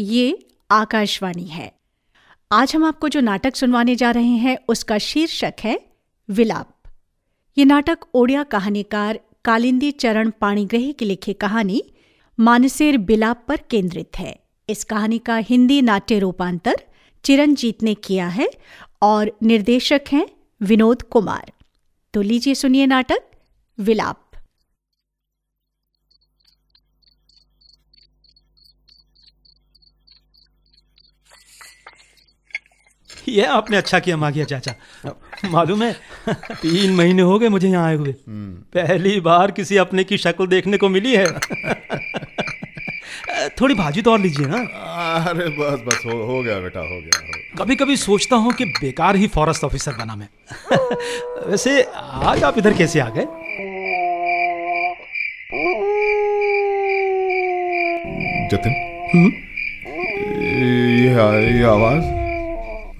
ये आकाशवाणी है। आज हम आपको जो नाटक सुनवाने जा रहे हैं, उसका शीर्षक है विलाप। ये नाटक ओडिया कहानीकार कालिंदी चरण पाणिग्रही की लिखी कहानी मानसेर बिलाप पर केंद्रित है। इस कहानी का हिंदी नाट्य रूपांतर चिरंजीत ने किया है और निर्देशक हैं विनोद कुमार। तो लीजिए सुनिए नाटक विलाप। ये आपने अच्छा किया मागिया चाचा। मालूम है? तीन महीने हो गए मुझे यहाँ आए हुए। पहली बार किसी अपने की शक्ल देखने को मिली है। थोड़ी भाजी तो और लीजिए ना। अरे बस बस हो, हो गया बेटा हो गया हो। कभी कभी सोचता हूँ कि बेकार ही फॉरेस्ट ऑफिसर बना मैं। वैसे आज आप इधर कैसे आ गए? जतिन? ये ये आवाज़?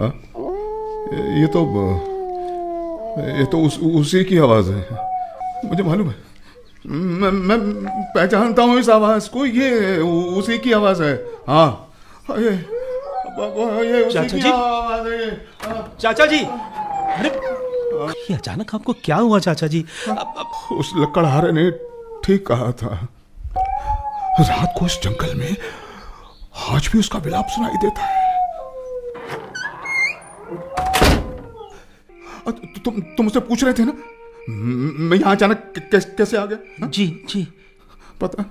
हाँ? ये तो ये तो उस, उसी की आवाज़ है। मुझे मालूम है। मैं मैं पहचानता हूँ इस आवाज़ को। ये उसी की आवाज़ है। हाँ। ये ये उसी चाचा की जी? आवाज़ है। ये, हाँ। चाचा जी। अरे ये अचानक आपको क्या हुआ चाचा जी? अब- अब- उस लकड़हारे ने ठीक कहा था। रात को इस जंगल में आज भी उसका विलाप सुनाई देता है। तुम तुम मुझसे पूछ रहे थे ना? मैं यहाँ अचानक कैस, कैसे आ गया हाँ? जी जी। पता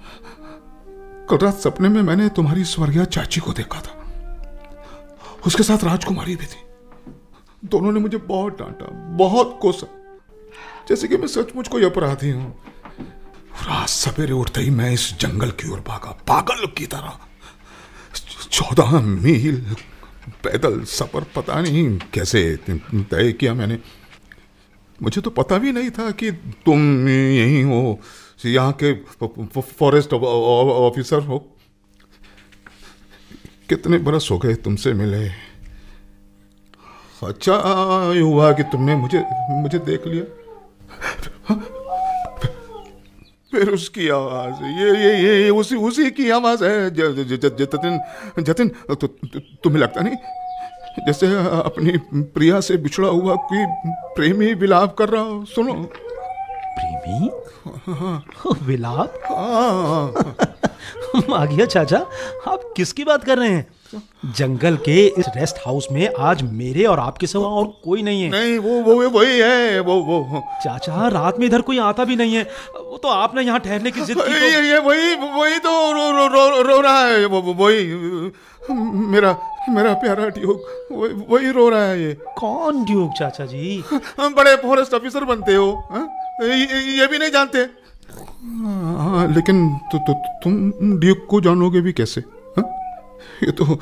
कल रात सपने में मैंने तुम्हारी स्वर्गीय चाची को देखा था। उसके साथ राजकुमारी भी थी। दोनों ने मुझे बहुत डांटा बहुत कोसा। जैसे कि मैं सचमुच कोई अपराधी हूँ। रात सवेरे उठते ही मैं इस जंगल की ओर भागा पागल की तरह। चौदह मील पैदल सफ़र पता नहीं कैसे तय किया मैंने। मुझे तो पता भी नहीं था कि तुम यही हो, यहाँ के फॉरेस्ट ऑफिसर हो। कितने बरस हो गए तुमसे मिले। अच्छा हुआ कि तुमने मुझे मुझे देख लिया। फिर उसकी आवाज़ ये ये ये, ये उसी उसी की आवाज़ है। ज- ज- ज- ज- जतिन जतिन तु, तु, तुम्हें लगता नहीं? जैसे अपनी प्रिया से बिछड़ा हुआ कोई प्रेमी विलाप कर रहा हो सुनो। प्रेमी? विलाप? हाँ। आ गया चाचा आप किसकी बात कर रहे हैं? जंगल के इस रेस्ट हाउस में आज मेरे और आपके सिवा और कोई नहीं है। नहीं वो वो वही है वो वो चाचा रात में इधर कोई आता भी नहीं है। वो तो आपने यहाँ ठहरने की जिद की ये तो... ये वही वही तो रो रो रो, रो रहा है। वो वो- वही मेरा मेरा प्यारा ड्यूक वही वही रो रहा है ये। कौन ड्यूक चाचा जी? हम बड़े फॉरेस्ट ऑफिसर बनते हो हाँ? ये, ये भी नहीं जानते। हाँ लेकिन तु, तु, तुम ड्यूक को जानोगे भी कैसे हाँ? ये तो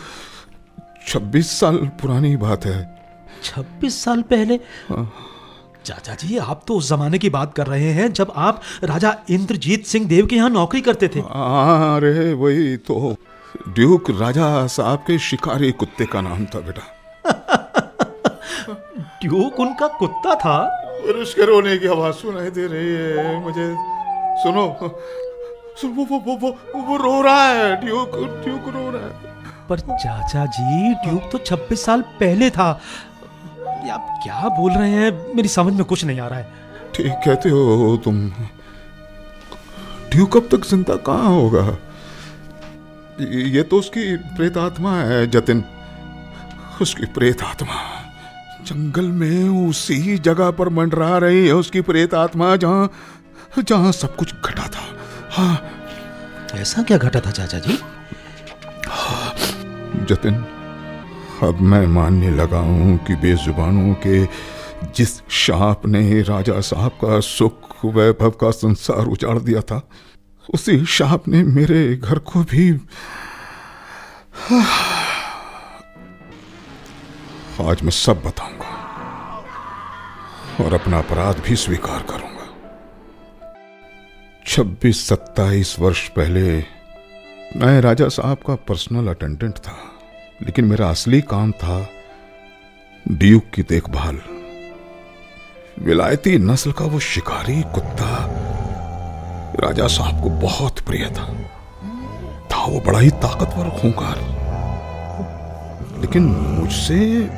छब्बीस साल पुरानी बात है। छब्बीस साल पहले? चाचा जी आप तो उस जमाने की बात कर रहे हैं जब आप राजा इंद्रजीत सिंह देव के यहाँ नौकरी करते थे। हाँ अरे वही तो। ड्यूक राजा साहब के शिकारी कुत्ते का नाम था बेटा। ड्यूक उनका कुत्ता था? उसके रोने की आवाज़ सुनाई दे रही है मुझे सुनो। सुन वो वो वो वो, वो रो रहा है ड्यूक ड्यूक रो रहा है। पर चाचा जी ड्यूक तो 26 साल पहले था। आप क्या बोल रहे हैं? मेरी समझ में कुछ नहीं आ रहा है। ठीक कहते हो तुम। ड्यूक अब तक ज़िंदा कहाँ होगा? ये तो उसकी प्रेत आत्मा है जतिन। उसकी प्रेत आत्मा जंगल में उसी जगह पर मंडरा रही है उसकी प्रेत आत्मा जहाँ जहाँ सब कुछ घटा था। हाँ। ऐसा क्या घटा था चाचा जी? जतिन, अब मैं मानने लगा हूँ कि बेजुबानों के जिस शाप ने राजा साहब का सुख, वैभव का संसार उजाड़ दिया था, उसी शाप ने मेरे घर को भी आज मैं सब बताऊँगा और अपना अपराध भी स्वीकार करूँगा। छब्बीस सत्ताईस वर्ष पहले मैं राजा साहब का पर्सनल अटेंडेंट था। लेकिन मेरा असली काम था ड्यूक की देखभाल। विलायती नस्ल का वो शिकारी कुत्ता राजा साहब को बहुत प्रिय था। था वो बड़ा ही ताकतवर खूंखार। लेकिन मुझसे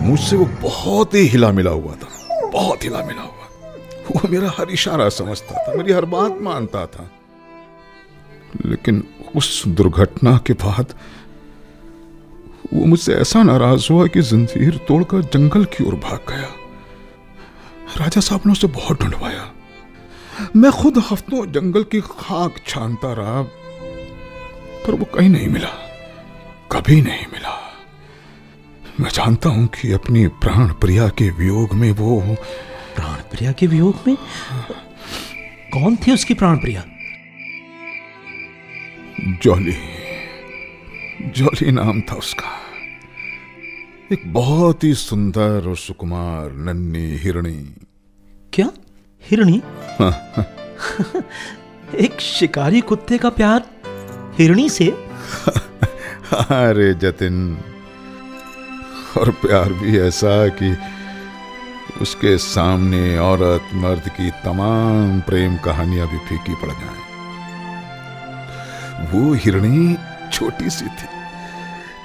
मुझसे वो बहुत ही हिला मिला हुआ था, बहुत हिला मिला हुआ। वो मेरा हर इशारा समझता था, मेरी हर बात मानता था। लेकिन उस दुर्घटना के बाद वो मुझसे ऐसा नाराज़ हुआ कि जंजीर तोड़कर जंगल की ओर भाग गया। राजा साहब ने उसे बहुत ढूंढवाया। मैं खुद हफ्तों जंगल की खाक छानता रहा पर वो कहीं नहीं मिला कभी नहीं मिला। मैं जानता हूँ कि अपनी प्राण प्रिया के वियोग में वो प्राण प्रिया के वियोग में? कौन थी उसकी प्राण प्रिया? जॉली। जॉली नाम था उसका। एक बहुत ही सुंदर और सुकुमार नन्ही हिरणी। क्या? हिरणी? एक शिकारी कुत्ते का प्यार हिरणी से? अरे जतिन और प्यार भी ऐसा कि उसके सामने औरत मर्द की तमाम प्रेम कहानियाँ भी फीकी पड़ जाएँ। वो हिरणी छोटी सी थी।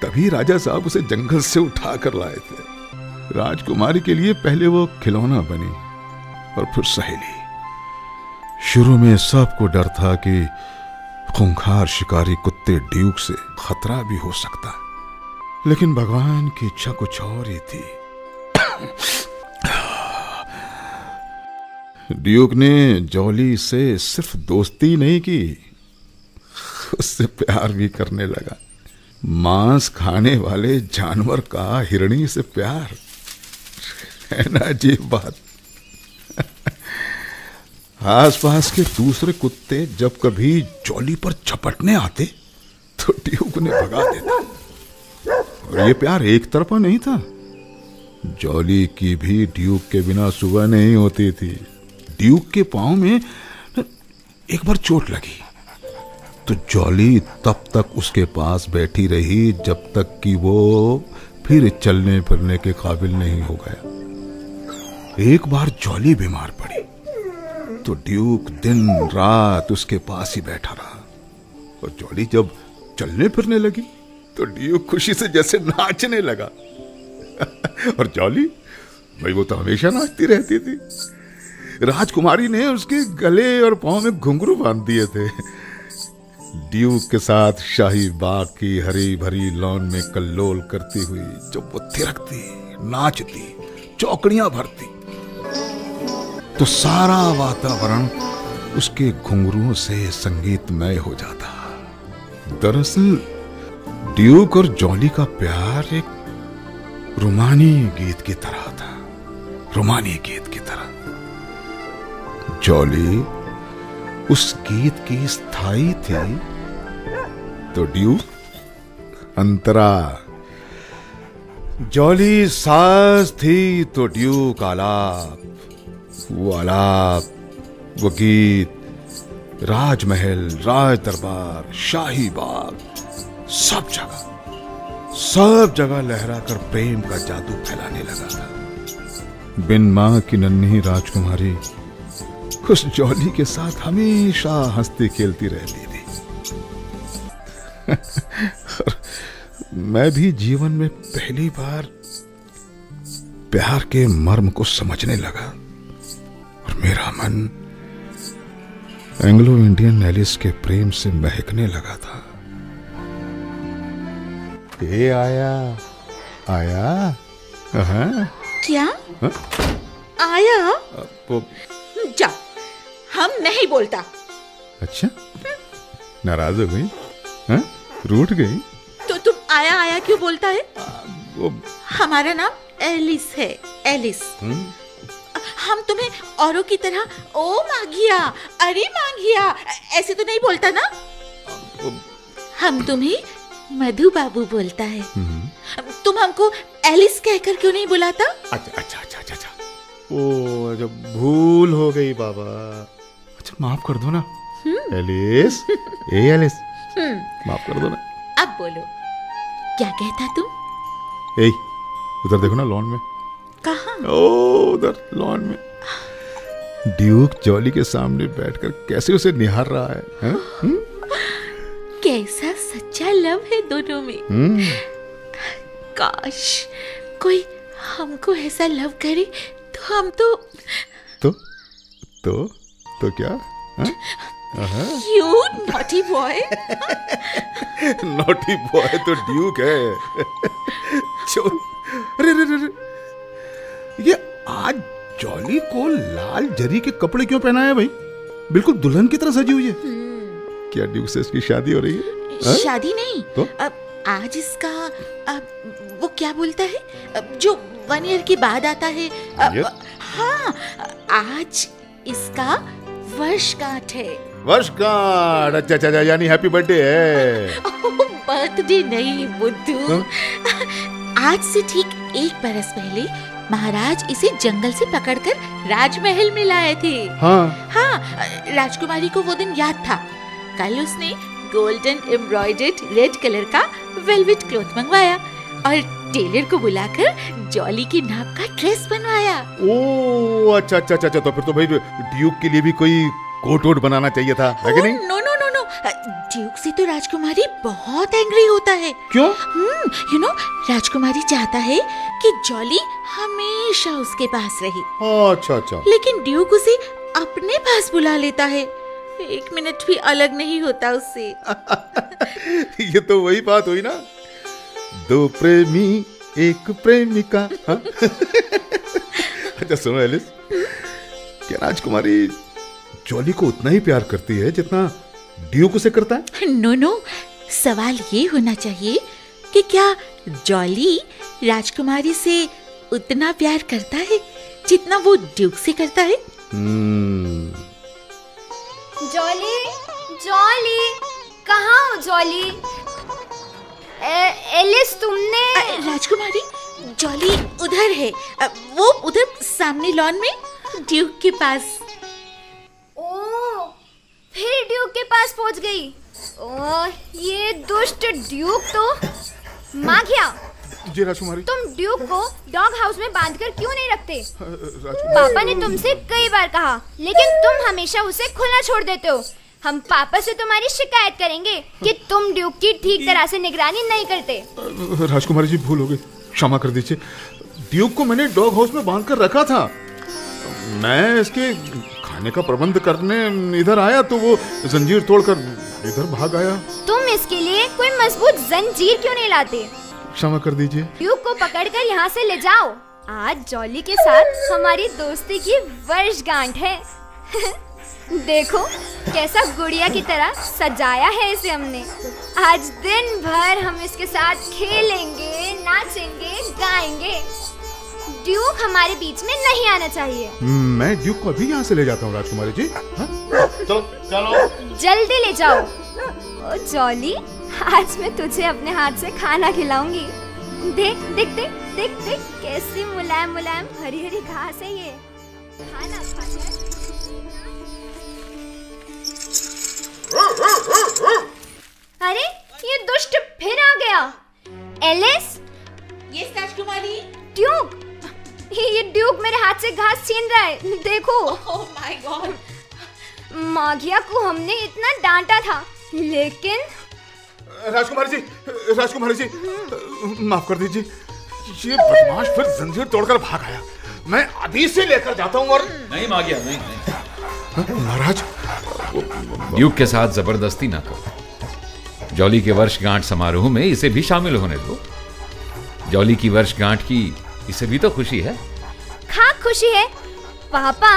तभी राजा साहब उसे जंगल से उठा कर लाए थे। राजकुमारी के लिए पहले वो खिलौना बनी और फिर सहेली। शुरू में सबको डर था कि खूंखार शिकारी कुत्ते ड्यूक से खतरा भी हो सकता। लेकिन भगवान की इच्छा कुछ और ही थी। ड्यूक ने जॉली से सिर्फ़ दोस्ती नहीं की, उससे प्यार भी करने लगा। मांस खाने वाले जानवर का हिरणी से प्यार। है ना अजीब बात। आसपास के दूसरे कुत्ते जब कभी जॉली पर झपटने आते तो ड्यूक ने भगा देता। और ये प्यार एक तरफा नहीं था। जॉली की भी ड्यूक के बिना सुबह नहीं होती थी। ड्यूक के पाँव में एक बार चोट लगी। तो जॉली तब तक उसके पास बैठी रही जब तक कि वो फिर चलने फिरने के काबिल नहीं हो गया। एक बार जॉली बीमार पड़ी तो ड्यूक दिन रात उसके पास ही बैठा रहा। और जॉली जब चलने फिरने लगी तो ड्यूक खुशी से जैसे नाचने लगा। और जॉली भाई वो तो हमेशा नाचती रहती थी। राजकुमारी ने उसके गले और पाँव में घुंघरू बाँध दिए थे। ड्यूक के साथ शाही बाग की हरी भरी लॉन में कल्लोल करती हुई जब वो थिरकती, नाचती, चौकड़ियाँ भरती। तो सारा वातावरण उसके घुंघरुओं से संगीतमय हो जाता। दरअसल ड्यूक और जॉली का प्यार एक रोमानी गीत की तरह था, रोमानी गीत की तरह। जॉली उस गीत की स्थायी थी तो ड्यू अंतरा। जॉली साज थी तो ड्यूक आलाप वो आलाप वो गीत, राजमहल राज दरबार शाही बाग, सब जगह सब जगह लहरा कर प्रेम का जादू फैलाने लगा था। बिन माँ की नन्ही राजकुमारी उस जॉली के साथ हमेशा हंसती खेलती रहती थी। मैं भी जीवन में पहली बार प्यार के मर्म को समझने लगा। और मेरा मन एंग्लो इंडियन एलिस के प्रेम से महकने लगा था। ये आया आया हाँ? क्या? हाँ? आया? हम नहीं बोलता। अच्छा? नाराज़ हो गई? हाँ? रूठ गई? तो तुम आया आया क्यों बोलता है? वो हमारा नाम एलिस है एलिस। हम्म, हम तुम्हें औरों की तरह ओ मांगिया अरे मांगिया ऐसे तो नहीं बोलता ना? वो- हम तुम्हें मधु बाबू बोलता है। हम्म। तुम हमको एलिस कहकर क्यों नहीं बुलाता? अच्छा अच्छा अच्छा अच्छा अच्छा। ओ अच्छा भूल हो गई बाबा। अच्छा माफ़ कर दो ना। एलिस ए एलिस। हम्म। माफ़ कर दो ना। अब बोलो क्या कहता तुम? ए उधर देखो ना लॉन में। कहा? ओ उधर लॉन में। ड्यूक जॉली के सामने बैठकर कैसे उसे निहार रहा है हैं? हम्म? कैसा सच्चा लव है दोनों में। हम्म। काश कोई हमको ऐसा लव करे तो हम तो तो? तो? तो क्या? You naughty boy naughty boy तो ड्यूक है। चो अरे अरे अरे ये आज जॉली को लाल जरी के कपड़े क्यों पहनाया भाई? बिल्कुल दुल्हन की तरह सजी हुई है। क्या ड्यूक से इसकी शादी हो रही है? हाँ? शादी नहीं। तो? अब आज इसका अब वो क्या बोलता है? अब जो वन ईयर के बाद आता है अब, हाँ आज इसका वर्षगांठ है। वर्षगांठ। अच्छा अच्छा अच्छा, यानी हैप्पी बर्थडे है। बर्थडे नहीं बुद्धू। आज से ठीक एक बरस पहले महाराज इसे जंगल से पकड़कर राजमहल में लाए थे। हाँ। हाँ राजकुमारी को वो दिन याद था। कल उसने गोल्डन एम्ब्रॉयडर्ड रेड कलर का वेलवेट क्लॉथ मंगवाया। और टेलर को बुलाकर जॉली की नाप का ड्रेस बनवाया। ओ अच्छा अच्छा अच्छा अच्छा, तो फिर तो भाई ड्यूक के लिए भी कोई कोट वोट बनाना चाहिए था है कि नहीं? No no no no. Duke से तो राजकुमारी बहुत एंग्री होता है। क्यों? हम्म यू नो राजकुमारी चाहता है कि जॉली हमेशा उसके पास रहे। अच्छा अच्छा। लेकिन ड्यूक उसे अपने पास बुला लेता है। एक मिनट भी अलग नहीं होता उससे ये तो वही बात हुई ना। दो प्रेमी एक प्रेमिका हाँ? अच्छा सुनो एलिस। क्या राजकुमारी जॉली को उतना ही प्यार करती है जितना ड्यूक उसे करता है? नो नो सवाल ये होना चाहिए कि क्या जॉली राजकुमारी से उतना प्यार करता है जितना वो ड्यूक से करता है? हम्म, जॉली जॉली कहाँ हो जॉली? एलिस तुमने राजकुमारी जॉली उधर है। वो उधर सामने लॉन में ड्यूक के पास। ओ फिर ड्यूक के पास पहुँच गई। ओ ये दुष्ट ड्यूक तो माघिया जी राजकुमारी। तुम ड्यूक को डॉग हाउस में बांधकर क्यों नहीं रखते? पापा ने तुमसे कई बार कहा लेकिन तुम हमेशा उसे खुला छोड़ देते हो। हम पापा से तुम्हारी शिकायत करेंगे कि तुम ड्यूक की ठीक तरह से निगरानी नहीं करते। राजकुमारी जी भूल हो गई क्षमा कर दीजिए। ड्यूक को मैंने डॉग हाउस में बाँध कर रखा था। मैं इसके खाने का प्रबंध करने इधर आया तो वो जंजीर तोड़कर इधर भाग आया। तुम इसके लिए कोई मज़बूत जंजीर क्यों नहीं लाते? क्षमा कर दीजिए। ड्यूक को पकड़कर यहाँ से ले जाओ। आज जॉली के साथ हमारी दोस्ती की वर्षगांठ है। देखो कैसा गुड़िया की तरह सजाया है इसे हमने। आज दिन भर हम इसके साथ खेलेंगे नाचेंगे गाएँगे। ड्यूक हमारे बीच में नहीं आना चाहिए। मैं ड्यूक को अभी यहाँ से ले जाता हूँ राजकुमारी जी। हाँ? चलो चलो। जल्दी ले जाओ। जॉली आज मैं तुझे अपने हाथ से खाना खिलाऊँगी। देख देख देख देख देख कैसी मुलायम मुलायम हरी हरी घास है ये। खाना खा अरे ये दुष्ट फिर आ गया। एलिस? यस राजकुमारी। ड्यूक ये ड्यूक मेरे हाथ से घास छीन रहा है। देखो। ओह माय गॉड माघिया को हमने इतना डांटा था लेकिन राजकुमारी जी राजकुमारी जी माफ़ कर दीजिए। ये बदमाश फिर जंजीर तोड़कर भाग आया। मैं अभी से लेकर जाता हूँ और नहीं मागिया नहीं नहीं। महाराज। ड्यूक के साथ ज़बरदस्ती ना करो। जॉली के वर्षगांठ समारोह में इसे भी शामिल होने दो। जौली की वर्षगांठ की इसे भी तो खुशी है। खा खुशी है। पापा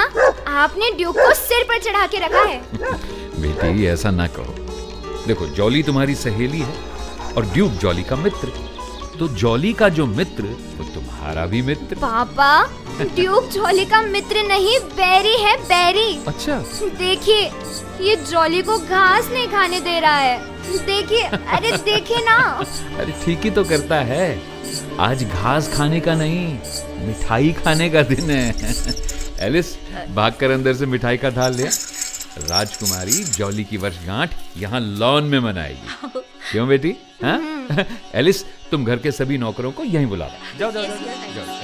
आपने ड्यूक को सिर पर चढ़ा के रखा है। बेटी ऐसा ना कहो। देखो जॉली तुम्हारी सहेली है और ड्यूक जॉली का मित्र। तो जॉली का जो मित्र वो तुम्हारा भी मित्र? पापा ड्यूक जॉली का मित्र नहीं बैरी है बैरी। अच्छा। देखिए ये जॉली को घास नहीं खाने दे रहा है। देखिए अरे देखिए ना। अरे ठीक ही तो करता है। आज घास खाने का नहीं मिठाई खाने का दिन है। एलिस भागकर अंदर से मिठाई का थाल लिया राजकुमारी जॉली की वर्षगांठ यहाँ लॉन में मनाएगी। क्यों बेटी? हाँ? एलिस तुम घर के सभी नौकरों को यहीं बुला लो। जाओ जाओ जाओ, जाओ, जाओ।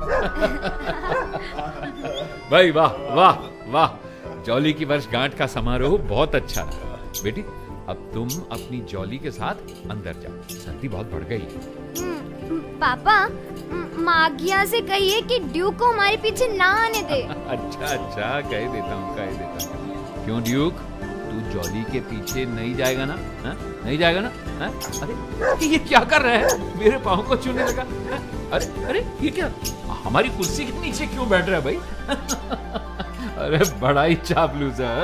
भाई वाह वाह वाह। जॉली की वर्षगांठ का समारोह बहुत अच्छा रहा। बेटी अब तुम अपनी जॉली के साथ अंदर जाओ। सर्दी बहुत बढ़ गई हम्म, पापा म- मागिया से कहिए कि ड्यूक को हमारे पीछे ना आने दे। अच्छा अच्छा कह देता हूँ कह देता हूँ। क्यों ड्यूक? जॉली के पीछे नहीं जाएगा ना? हा? नहीं जाएगा ना? हा? अरे ये क्या कर रहा है? मेरे पाँव को छूने लगा। हा? अरे अरे ये क्या? हमारी कुर्सी के नीचे क्यों बैठ रहा है भाई? अरे बड़ा ही चापलूस है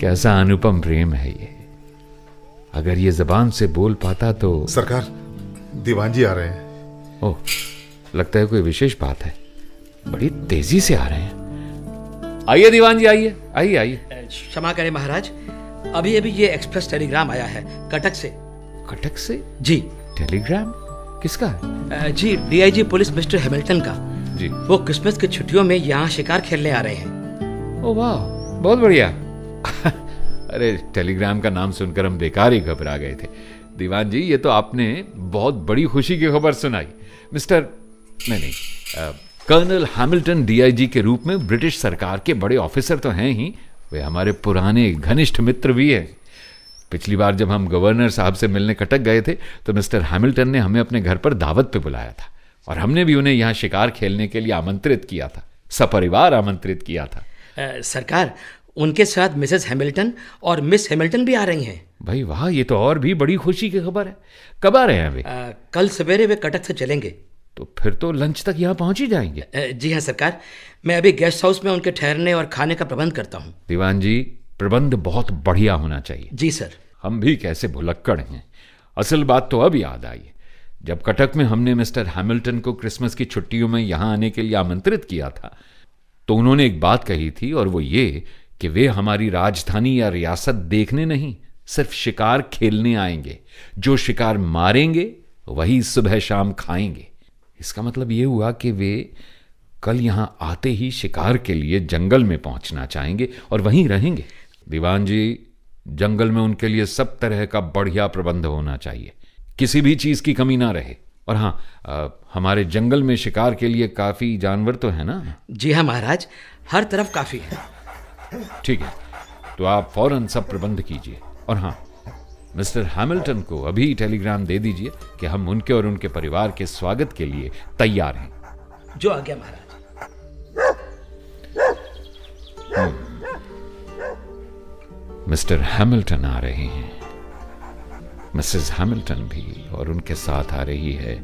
कैसा अनुपम प्रेम है ये। अगर ये जबान से बोल पाता तो सरकार दीवान जी आ रहे हैं। ओह लगता है कोई विशेष बात है। बड़ी तेज़ी से आ रहे हैं। आइए दीवान जी आइए आइए आइए। क्षमा करें महाराज अभी अभी ये एक्सप्रेस टेलीग्राम आया है कटक से। कटक से? जी। टेलीग्राम? किसका? है जी डीआईजी पुलिस मिस्टर हैमिल्टन का। जी। वो क्रिसमस की छुट्टियों में यहाँ शिकार खेलने आ रहे हैं। ओ वाह बहुत बढ़िया। अरे टेलीग्राम का नाम सुनकर हम बेकार ही घबरा गए थे। दीवान जी ये तो आपने बहुत बड़ी खुशी की खबर सुनाई। मिस्टर नहीं नहीं कर्नल हैमिल्टन डीआईजी के रूप में ब्रिटिश सरकार के बड़े ऑफिसर तो हैं ही। वे हमारे पुराने घनिष्ठ मित्र भी हैं। पिछली बार जब हम गवर्नर साहब से मिलने कटक गए थे तो मिस्टर हैमिल्टन ने हमें अपने घर पर दावत पे बुलाया था और हमने भी उन्हें यहाँ शिकार खेलने के लिए आमंत्रित किया था सपरिवार आमंत्रित किया था। अ, सरकार उनके साथ मिसेस हैमिल्टन और मिस हैमिल्टन भी आ रही हैं। भाई वाह ये तो और भी बड़ी खुशी की खबर है। कब आ रहे हैं वे? अ, कल सवेरे वे कटक से चलेंगे। तो फिर तो लंच तक यहाँ पहुँच ही जाएँगे। जी हाँ सरकार मैं अभी गेस्ट हाउस में उनके ठहरने और खाने का प्रबंध करता हूँ। दीवान जी प्रबंध बहुत बढ़िया होना चाहिए। जी सर। हम भी कैसे भुलक्कड़ हैं। असल बात तो अब याद आई। जब कटक में हमने मिस्टर हैमिल्टन को क्रिसमस की छुट्टियों में यहाँ आने के लिए आमंत्रित किया था तो उन्होंने एक बात कही थी और वो ये कि वे हमारी राजधानी या रियासत देखने नहीं सिर्फ़ शिकार खेलने आएँगे। जो शिकार मारेंगे वही सुबह शाम खाएँगे। इसका मतलब ये हुआ कि वे कल यहाँ आते ही शिकार के लिए जंगल में पहुँचना चाहेंगे और वहीं रहेंगे। दीवान जी जंगल में उनके लिए सब तरह का बढ़िया प्रबंध होना चाहिए। किसी भी चीज़ की कमी ना रहे। और हाँ अ, हमारे जंगल में शिकार के लिए काफ़ी जानवर तो है ना? जी हाँ महाराज हर तरफ़ काफ़ी है। ठीक है तो आप फ़ौरन सब प्रबंध कीजिए। और हाँ मिस्टर हैमिल्टन को अभी टेलीग्राम दे दीजिए कि हम उनके और उनके परिवार के स्वागत के लिए तैयार हैं। जो आ गया महाराज मिस्टर हैमिल्टन आ रहे हैं। मिसेस हैमिल्टन भी और उनके साथ आ रही है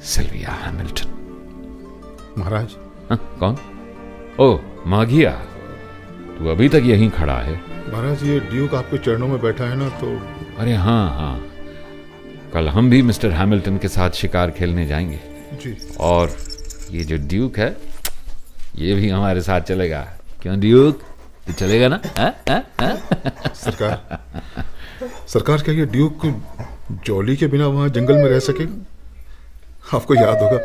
सिल्विया हैमिल्टन। महाराज। हाँ, कौन? ओ माघिया तू अभी तक यहीं खड़ा है? महाराज ये ड्यूक आपके चरणों में बैठा है ना तो अरे हाँ हाँ कल हम भी मिस्टर हैमिल्टन के साथ शिकार खेलने जाएँगे जी और ये जो ड्यूक है ये भी हमारे साथ चलेगा क्यों ड्यूक ये चलेगा ना हाँ? हाँ? हाँ? सरकार सरकार क्या ये ड्यूक जॉली के बिना वहाँ जंगल में रह सके आपको याद होगा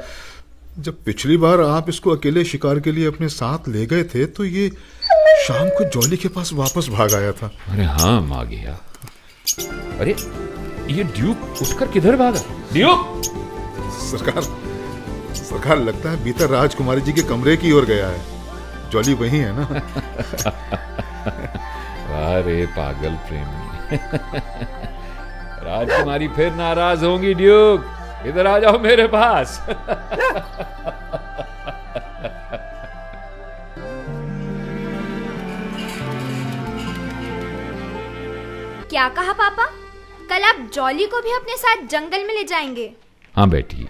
जब पिछली बार आप इसको अकेले शिकार के लिए अपने साथ ले गए थे तो ये शाम को जॉली के पास वापस भाग आया था। अरे हाँ माँ गया। अरे ये ड्यूक उठकर किधर भागा? ड्यूक! सरकार सरकार लगता है भीतर राजकुमारी जी के कमरे की ओर गया है। जॉली वही है ना? अरे पागल प्रेमी। राजकुमारी फिर नाराज़ होंगी ड्यूक। इधर आ जाओ मेरे पास। क्या कहा पापा? कल आप जॉली को भी अपने साथ जंगल में ले जाएँगे। हाँ बेटी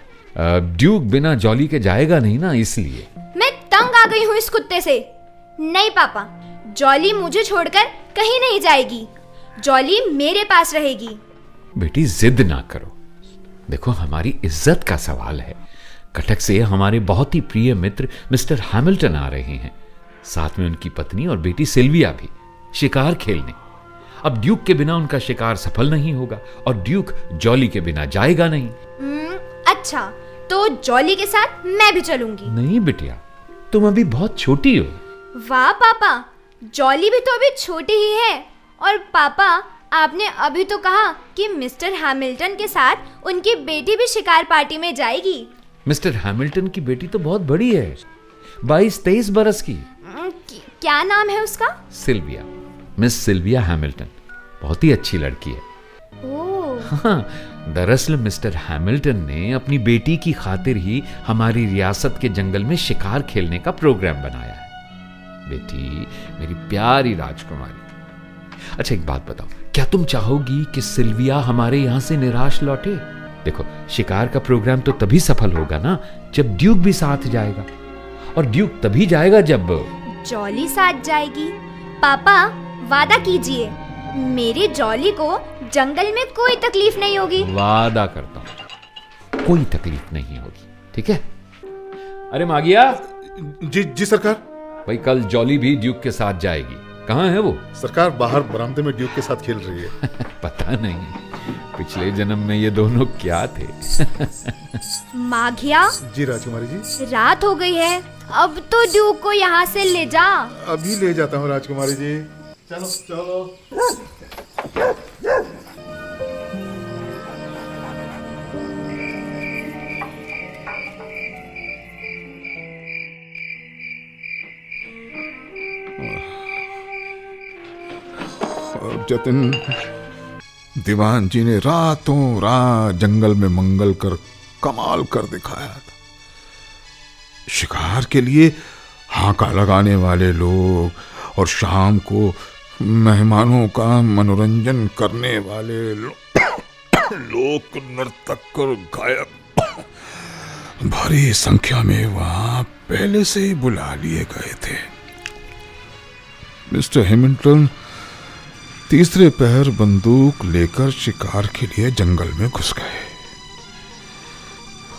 ड्यूक बिना जॉली के जाएगा नहीं ना इसलिए। मैं तंग आ गई हूँ इस कुत्ते से। नहीं पापा जॉली मुझे छोड़कर कहीं नहीं जाएगी। जॉली मेरे पास रहेगी। बेटी जिद ना करो। देखो हमारी इज़्ज़त का सवाल है। कटक से हमारे बहुत ही प्रिय मित्र मिस्टर हैमिल्टन आ रहे हैं। साथ में उनकी पत्नी और बेटी सिल्विया भी शिकार खेलने। अब ड्यूक के बिना उनका शिकार सफल नहीं होगा और ड्यूक जॉली के बिना जाएगा नहीं। हम्म, अच्छा तो जॉली के साथ मैं भी चलूँगी। नहीं बिटिया तुम अभी बहुत छोटी हो। वाह पापा जॉली भी तो अभी छोटी ही है। और पापा आपने अभी तो कहा कि मिस्टर हैमिल्टन के साथ उनकी बेटी भी शिकार पार्टी में जाएगी। मिस्टर हैमिल्टन की बेटी तो बहुत बड़ी है बाईस तेईस बरस की। हम्म, क्या नाम है उसका? सिल्विया। Miss Sylvia Hamilton. बहुत ही अच्छी लड़की है। हाँ दरअसल मिस्टर हैमिल्टन ने अपनी बेटी की खातिर ही हमारी रियासत के जंगल में शिकार खेलने का प्रोग्राम बनाया है। बेटी मेरी प्यारी राजकुमारी। अच्छा एक बात बताओ क्या तुम चाहोगी कि सिल्विया हमारे यहाँ से निराश लौटे? देखो शिकार का प्रोग्राम तो तभी सफल होगा ना जब ड्यूक भी साथ जाएगा। और ड्यूक तभी जाएगा जब जॉली साथ जाएगी। पापा वादा कीजिए। मेरी जॉली को जंगल में कोई तकलीफ़ नहीं होगी। वादा करता हूँ। कोई तकलीफ़ नहीं होगी ठीक है? अरे मागिया। जी जी सरकार। भाई कल जॉली भी ड्यूक के साथ जाएगी। कहाँ है वो? सरकार बाहर बरामदे में ड्यूक के साथ खेल रही है। पता नहीं। पिछले जन्म में ये दोनों क्या थे? माघिया? जी राजकुमारी जी। रात हो गई है। अब तो ड्यूक को यहाँ से ले जा। अभी ले जाता हूँ राजकुमारी जी। चलो। चलो जतिन, दीवान जी ने रातों रात जंगल में मंगल कर कमाल कर दिखाया था। शिकार के लिए हाका लगाने वाले लोग और शाम को मेहमानों का मनोरंजन करने वाले लो, लोक नर्तक और गायक भारी संख्या में वहाँ पहले से ही बुला लिए गए थे। मिस्टर हेमिल्टन तीसरे पहर बंदूक लेकर शिकार के लिए जंगल में घुस गए।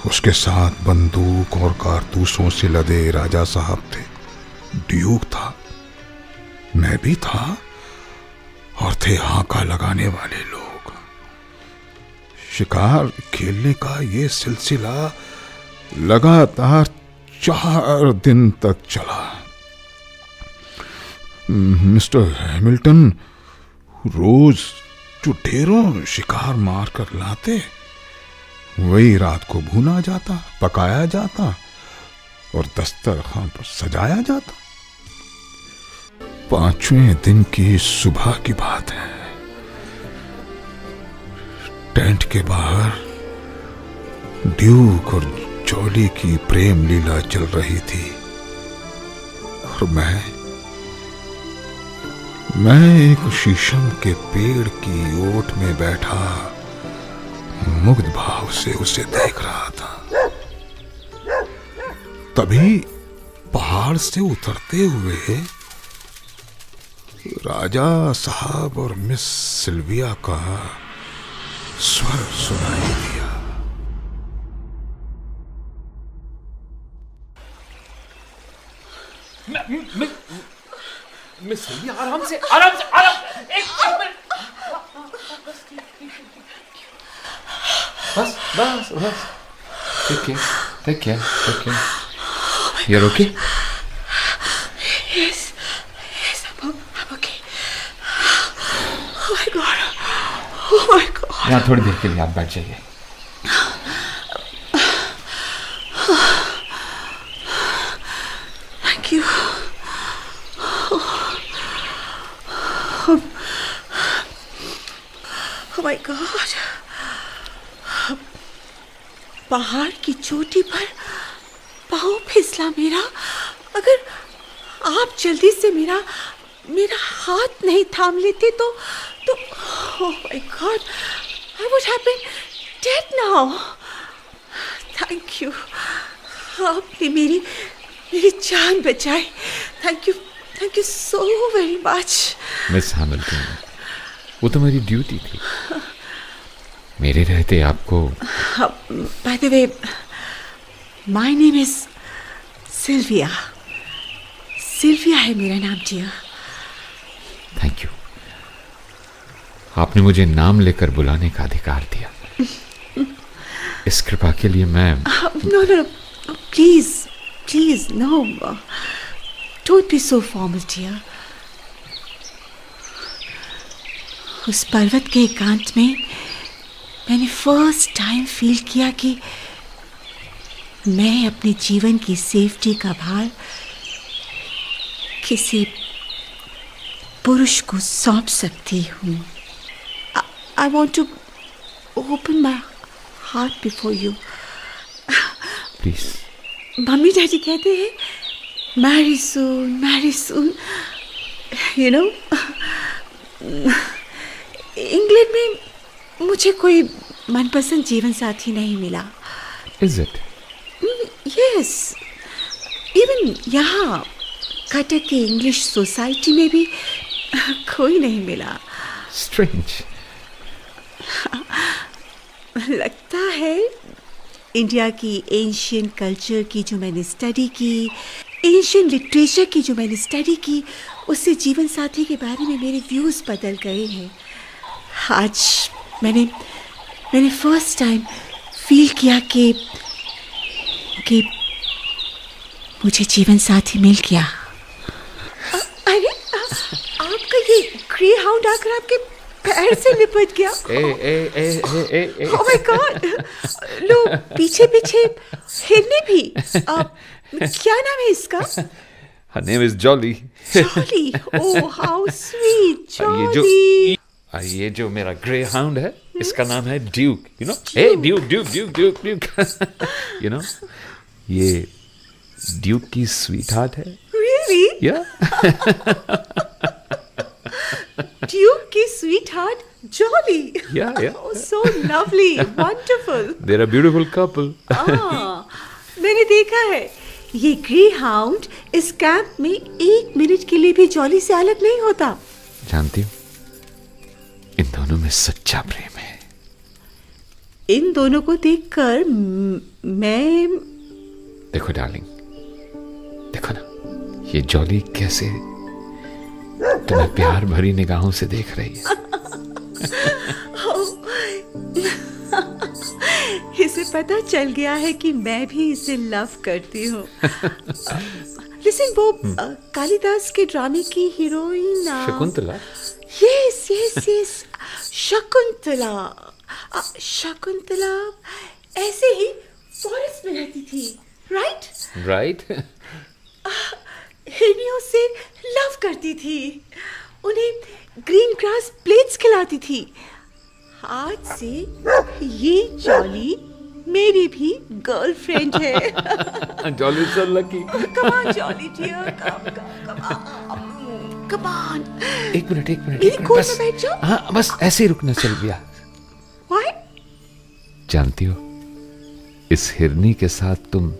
उसके साथ बंदूक और कारतूसों से लदे राजा साहब थे। ड्यूक था। मैं भी था। और थे हाका लगाने वाले लोग। शिकार खेलने का ये सिलसिला लगातार चार दिन तक चला। मिस्टर हैमिल्टन, रोज जो ढेरों शिकार मार कर लाते। वही रात को भुना जाता, पकाया जाता और दस्तरखान पर सजाया जाता। पाँचवें दिन की सुबह की बात है। टेंट के बाहर ड्यूक और जॉली की प्रेम लीला चल रही थी। और मैं मैं एक शीशम के पेड़ की ओट में बैठा मुग्ध भाव से उसे देख रहा था। तभी पहाड़ से उतरते हुए राजा साहब और मिस सिल्विया का स्वर सुनाई दिया मिस सिल्विया, आराम से आराम से, आराम एक बस बस बस Take care. Take care. Take care. You're okay? Yes. Yes, I'm, o- I'm okay. Oh my god. Oh my god. यहाँ थोड़ी देर के लिए आप बैठ जाइए. Oh पहाड़ की चोटी पर पाँव फिसला मेरा। अगर आप जल्दी से मेरा मेरा हाथ नहीं थाम लेते तो तो ओह my God I would have been dead now thank you आपने मेरी मेरी जान बचाई. Thank you thank you so very much miss Hamilton वो तो मेरी ड्यूटी थी. मेरे रहते आपको by the way my name is Sylvia Sylvia है मेरा नाम जिया थैंक यू आपने मुझे नाम लेकर बुलाने का अधिकार दिया। इस कृपा के लिए मैं no no please please no don't be so formal dear उस पर्वत के एकांत में मैंने फ़र्स्ट टाइम फील किया कि मैं अपने जीवन की सेफ्टी का भार किसी पुरुष को सौंप सकती हूँ। I want to open my heart before you please mummy daddy कहते हैं marry soon marry soon you know England में मुझे कोई मनपसंद जीवन साथी नहीं मिला। इज़ इट यस इवन यहाँ कटक के इंग्लिश सोसाइटी में भी कोई नहीं मिला। स्ट्रेंज लगता है इंडिया की एशियन कल्चर की जो मैंने स्टडी की एशियन लिटरेचर की जो मैंने स्टडी की, उससे जीवन साथी के बारे में मेरे व्यूज़ बदल गए हैं। आज मैंने मैंने फ़र्स्ट टाइम फील किया कि कि मुझे जीवन साथी मिल गया। अरे आपका ये ग्रे हाउंड आकर आपके पैर से लिपट गया। ए ए ए ए ए ए ओह माय गॉड लो पीछे पीछे हिरने भी। आ, क्या नाम है इसका? Her name is Jolly Jolly oh how sweet और ये जो जॉली ये जो मेरा ग्रे हाउंड है इसका नाम है duke you know hey duke duke duke duke duke you know ये ड्यूक की स्वीट हार्ट है। रियली या sweetheart Jolly Yeah, yeah. Oh, so lovely wonderful. There are beautiful couple हाँ, मैंने देखा है ये ग्रे हाउंड इस कैंप में एक मिनट के लिए भी जॉली से अलग नहीं होता। जानती हूँ इन दोनों में सच्चा प्रेम है। इन दोनों को देखकर म- मैं देखो डार्लिंग देखो ना ये जॉली कैसे तुम्हें प्यार भरी निगाहों से देख रही है। इसे पता चल गया है कि मैं भी इसे लव करती हूँ। लिसन वो कालिदास के ड्रामे की heroine Shakuntala? Yes yes yes Shakuntala. Shakuntala ऐसे ही फॉरेस्ट में रहती थी राइट राइट हिरनियों से लव करती थी उन्हें ग्रीन ग्रास प्लेट्स खिलाती थी आज से ये जॉली मेरी भी गर्लफ्रेंड है Jolly so lucky on, Jolly dear. Come, come, come on. एक मिनट एक मिनट मेरी एक मिनट बस में बैठ जाओ। हाँ बस ऐसे ही रुकना चल गया Why? जानती हो इस हिरनी के साथ तुम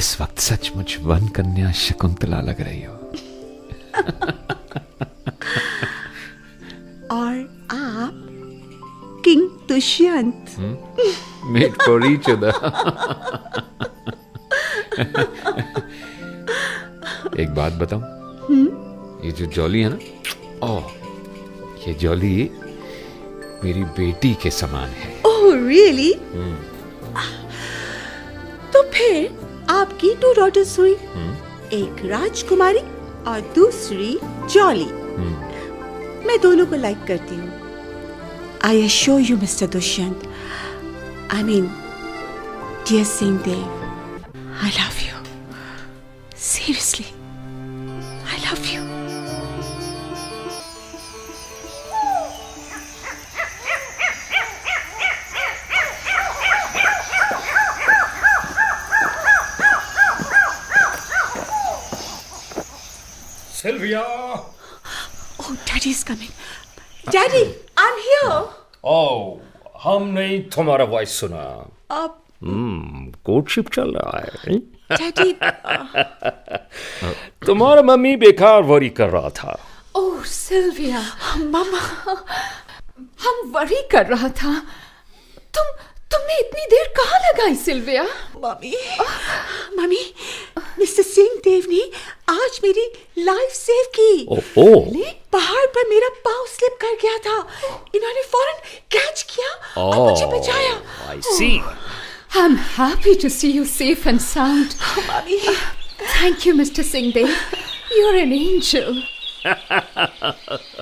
इस वक्त सचमुच वन कन्या शकुंतला लग रही हो। और आप king Dushyant. Made for each other एक बात बताऊँ? ये जो जॉली है ना ओ ये जॉली मेरी बेटी के समान है। ओह रियली तो फिर आपकी टू डॉटर्स हुई। एक राजकुमारी और दूसरी जॉली मैं दोनों को लाइक करती हूँ। I assure you mister Dushyant I mean dear Singh Deo I love you seriously I love you Sylvia Oh, Daddy is coming. Daddy, I'm here. ओ हमने तुम्हारा वॉइस सुना। अब हम्म कोर्टशिप चल रहा है Daddy, तुम्हारा मम्मी बेकार वरी कर रहा था। ओह सिल्विया मामा हम वरी कर रहा था। तुम तुमने इतनी देर कहाँ लगाई Sylvia mummy. Mummy mister Singh Deo ने आज मेरी लाइफ सेव की ओ ओ पहाड़ पर मेरा पाँव स्लिप कर गया था इन्होंने फ़ौरन कैच किया और मुझे बचाया I see I'm happy to see you safe and sound. Mummy Thank you, Mr. Singhdeo. You're an angel.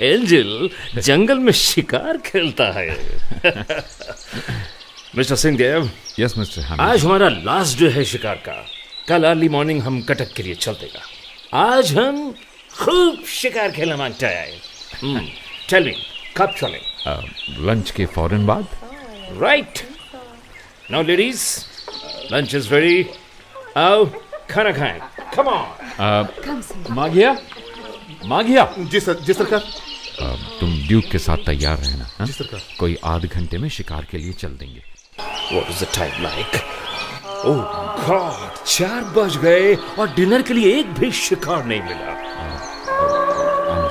Angel जंगल में शिकार खेलता है mister Singh Deo yes mister आज हमारा लास्ट डे है शिकार का कल अर्ली मॉर्निंग हम कटक के लिए चल देगा। आज हम खूब शिकार खेलना माँगता है। हम्म, टेल मी कब चले? लंच के फ़ौरन बाद? Right now ladies lunch is ready आओ खाना खाएँ। कम ऑन मागिया मागिया जी सर जी सरकार तुम ड्यूक के साथ तैयार रहना हाँ? जी, सरकार। कोई आध घंटे में शिकार के लिए चल देंगे। What is the time like? Oh God! चार बज गए और डिनर के लिए एक भी शिकार नहीं मिला।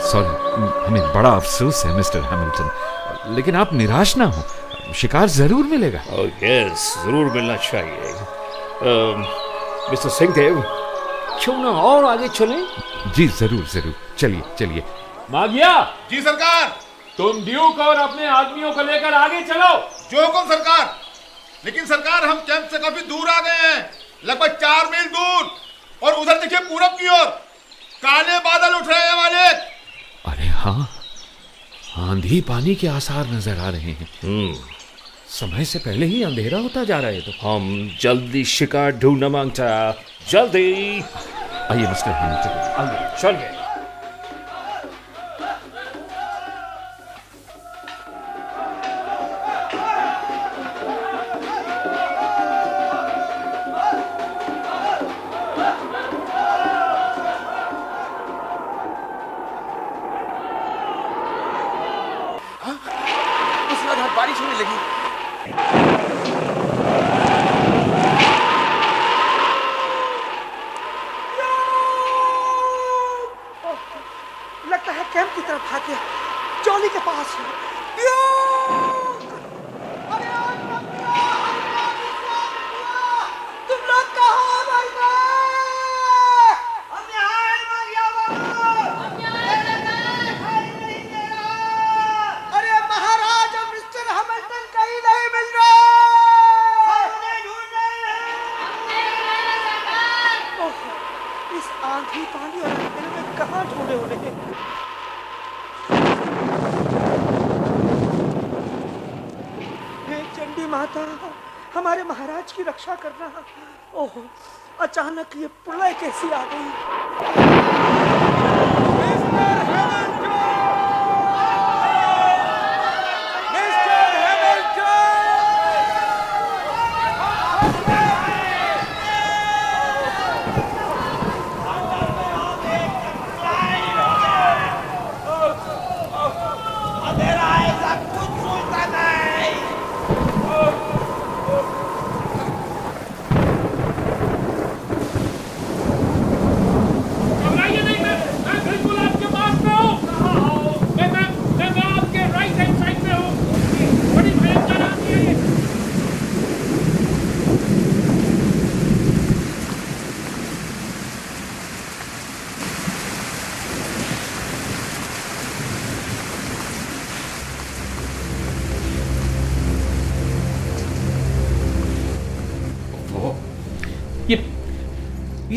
सॉरी हमें बड़ा अफसोस है मिस्टर हैमिल्टन। लेकिन आप निराश ना हो। शिकार ज़रूर मिलेगा। Oh yes, ज़रूर मिलना चाहिए। मिस्टर सिंहदेव क्यों ना और आगे चलें? जी ज़रूर ज़रूर। चलिए चलिए। मागिया! जी सरकार! तुम ड्यूक और अपने आदमियों को लेकर आगे चलो। जो हुकुम सरकार! लेकिन सरकार हम कैंप से काफ़ी दूर आ गए हैं लगभग चार मील दूर। और उधर देखिए पूरब की ओर काले बादल उठ रहे हैं मालिक अरे हाँ आंधी पानी के आसार नज़र आ रहे हैं। समय से पहले ही अंधेरा होता जा रहा है तो। हम जल्दी शिकार ढूंढना माँगता जल्दी। आइए मिस्टर चलिए।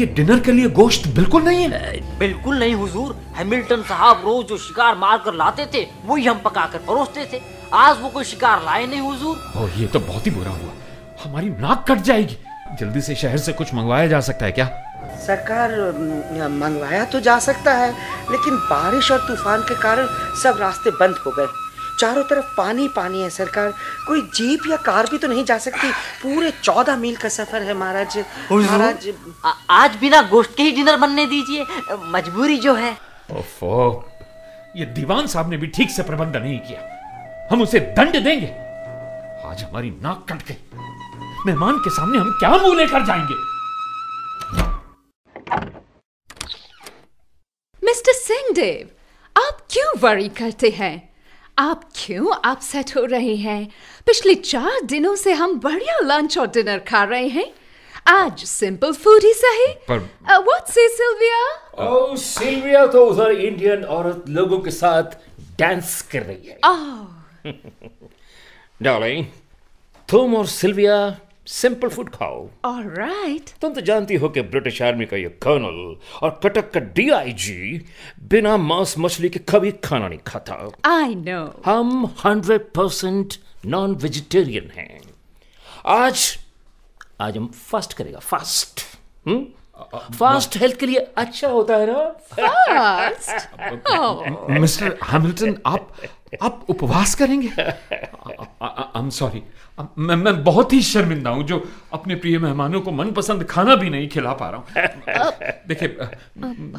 ये डिनर के लिए गोश्त बिल्कुल नहीं है। बिल्कुल नहीं हुजूर। हैमिल्टन साहब रोज जो शिकार मार कर लाते थे वही हम पका कर परोसते थे। आज वो कोई शिकार लाए नहीं हुजूर। ओ ये तो बहुत ही बुरा हुआ। हमारी नाक कट जाएगी। जल्दी से शहर से कुछ मंगवाया जा सकता है क्या? सरकार मंगवाया तो जा सकता है लेकिन बारिश और तूफ़ान के कारण सब रास्ते बंद हो गए। चारों तरफ़ पानी पानी है सरकार। कोई जीप या कार भी तो नहीं जा सकती। पूरे चौदह मील का सफ़र है महाराज। महाराज आज बिना गोश्त के ही डिनर बनने दीजिए। मजबूरी जो है। ओफो ये दीवान साहब ने भी ठीक से प्रबंध नहीं किया। हम उसे दंड देंगे। आज हमारी नाक कट गई मेहमान के सामने हम क्या मुँह लेकर जाएँगे? मिस्टर सिंहदेव आप क्यों वरी करते हैं? आप क्यों अपसेट हो रहे हैं? पिछले चार दिनों से हम बढ़िया लंच और डिनर खा रहे हैं। आज सिंपल फ़ूड ही सही। पर व्हाट से सिल्विया ओ सिल्विया तो उधर इंडियन औरत लोगों के साथ डांस कर रही है। ओह डार्लिंग तुम और सिल्विया सिंपल फ़ूड खाओ। ऑलराइट तुम तो जानती हो कि ब्रिटिश आर्मी का ये कर्नल और कटक का डीआईजी बिना मांस मछली के कभी खाना नहीं खाता। आई नो हम हंड्रेड परसेंट नॉन वेजिटेरियन हैं। आज आज हम फास्ट करेगा फास्ट हम्म? फास्ट हेल्थ के लिए अच्छा होता है ना? फास्ट. मिस्टर हैमिल्टन आप आप उपवास करेंगे? आई एम सॉरी मैं मैं बहुत ही शर्मिंदा हूँ जो अपने प्रिय मेहमानों को मनपसंद खाना भी नहीं खिला पा रहा हूँ। देखिए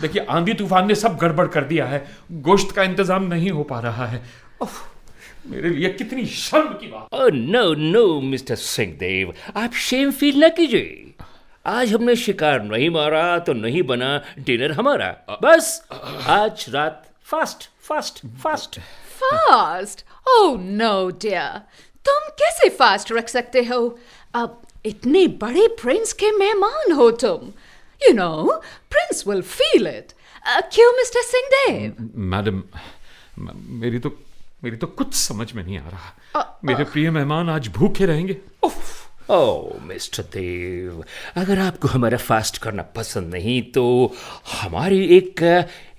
देखिए आंधी तूफ़ान ने सब गड़बड़ कर दिया है। गोश्त का इंतज़ाम नहीं हो पा रहा है। उफ, मेरे लिए कितनी शर्म की बात। Oh no no mister Singhdeo. आप शेम फील ना कीजिए। आज हमने शिकार नहीं मारा तो नहीं बना डिनर हमारा। बस आज रात fast fast fast fast oh no dear तुम कैसे फास्ट रख सकते हो? अब इतने बड़े प्रिंस के मेहमान हो तुम। You know prince will feel it क्यों मिस्टर सिंहदेव मैडम मेरी तो मेरी तो कुछ समझ में नहीं आ रहा। मेरे प्रिय मेहमान आज भूखे रहेंगे। ओह मिस्टर देव अगर आपको हमारा फास्ट करना पसंद नहीं तो हमारी एक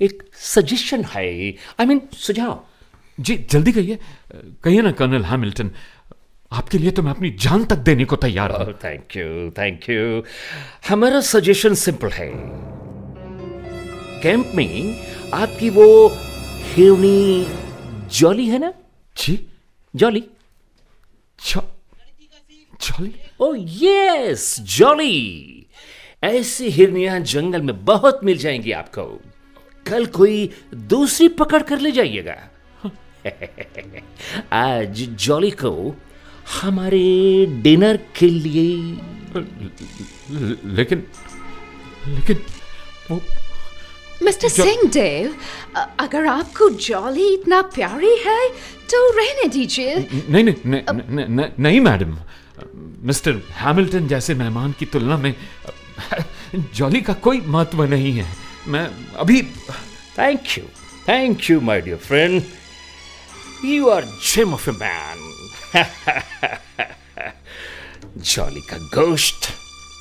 एक सजेशन है। आई I मीन mean, सुझाव। जी जल्दी कहिए। कहिए ना कर्नल हैमिल्टन आपके लिए तो मैं अपनी जान तक देने को तैयार हूँ। थैंक यू थैंक यू हमारा सजेशन सिंपल है। कैंप में आपकी वो हिरनी जॉली है ना? जी। Jolly Jolly oh yes Jolly ऐसी हिरनियाँ जंगल में बहुत मिल जाएँगी आपको। कल कोई दूसरी पकड़ कर ले जाइएगा। आज जॉली को हमारे डिनर के लिए। लेकिन लेकिन वो मिस्टर सिंह देव अगर आपको जॉली इतना प्यारी है तो रहने दीजिए। नहीं नहीं नहीं नहीं, नहीं, नहीं मैडम। मिस्टर हैमिल्टन जैसे मेहमान की तुलना में जॉली का कोई महत्व नहीं है। मैं अभी thank you thank you my dear friend you are gem of a man Jolly का गोश्त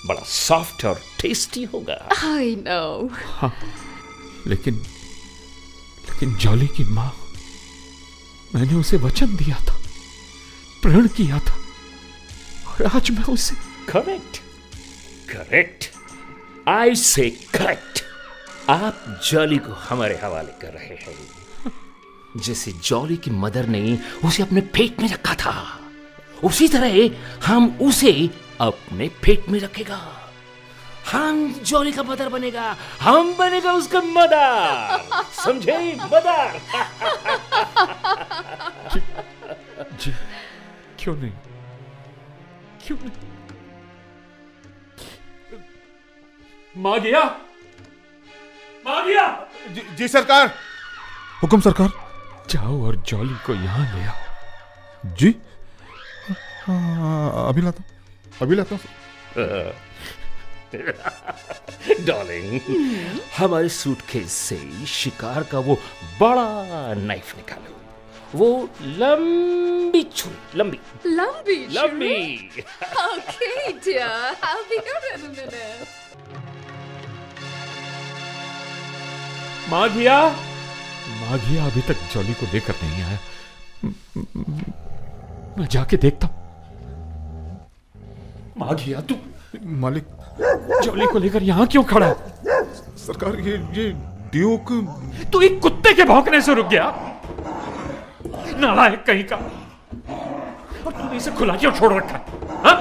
बड़ा सॉफ्ट और टेस्टी होगा। आई नो हाँ, लेकिन लेकिन जॉली की माँ मैंने उसे वचन दिया था प्रण किया था और आज मैं उसे करेक्ट करेक्ट आई से करेक्ट आप जॉली को हमारे हवाले कर रहे हैं। जैसे जॉली की मदर ने उसे अपने पेट में रखा था। उसी तरह हम उसे अपने पेट में रखेगा। हम जॉली का मदर बनेगा। हम बनेगा उसका मदर। समझे? मदर। जी, जी। क्यों नहीं? क्यों नहीं? मागिया मागिया जी, जी सरकार। हुक्म सरकार। जाओ और जॉली को यहाँ ले आओ। जी? हाँ, अभी लाता अभी लाता डार्लिंग हमारे सूटकेस से शिकार का वो बड़ा नाइफ निकालो। वो लंबी छुरी लंबी। लंबी लंबी। Okay dear. I'll be here in a minute. माघिया माघिया अभी तक जॉली को लेकर नहीं आया। मैं जाके देखता हूँ। माघिया तू मालिक जॉली को लेकर यहाँ क्यों खड़ा है? सरकार ये ये ड्यूक तू एक कुत्ते के भौंकने से रुक गया। नालायक कहीं का। और तूने इसे खुला क्यों छोड़ रखा है? हाँ?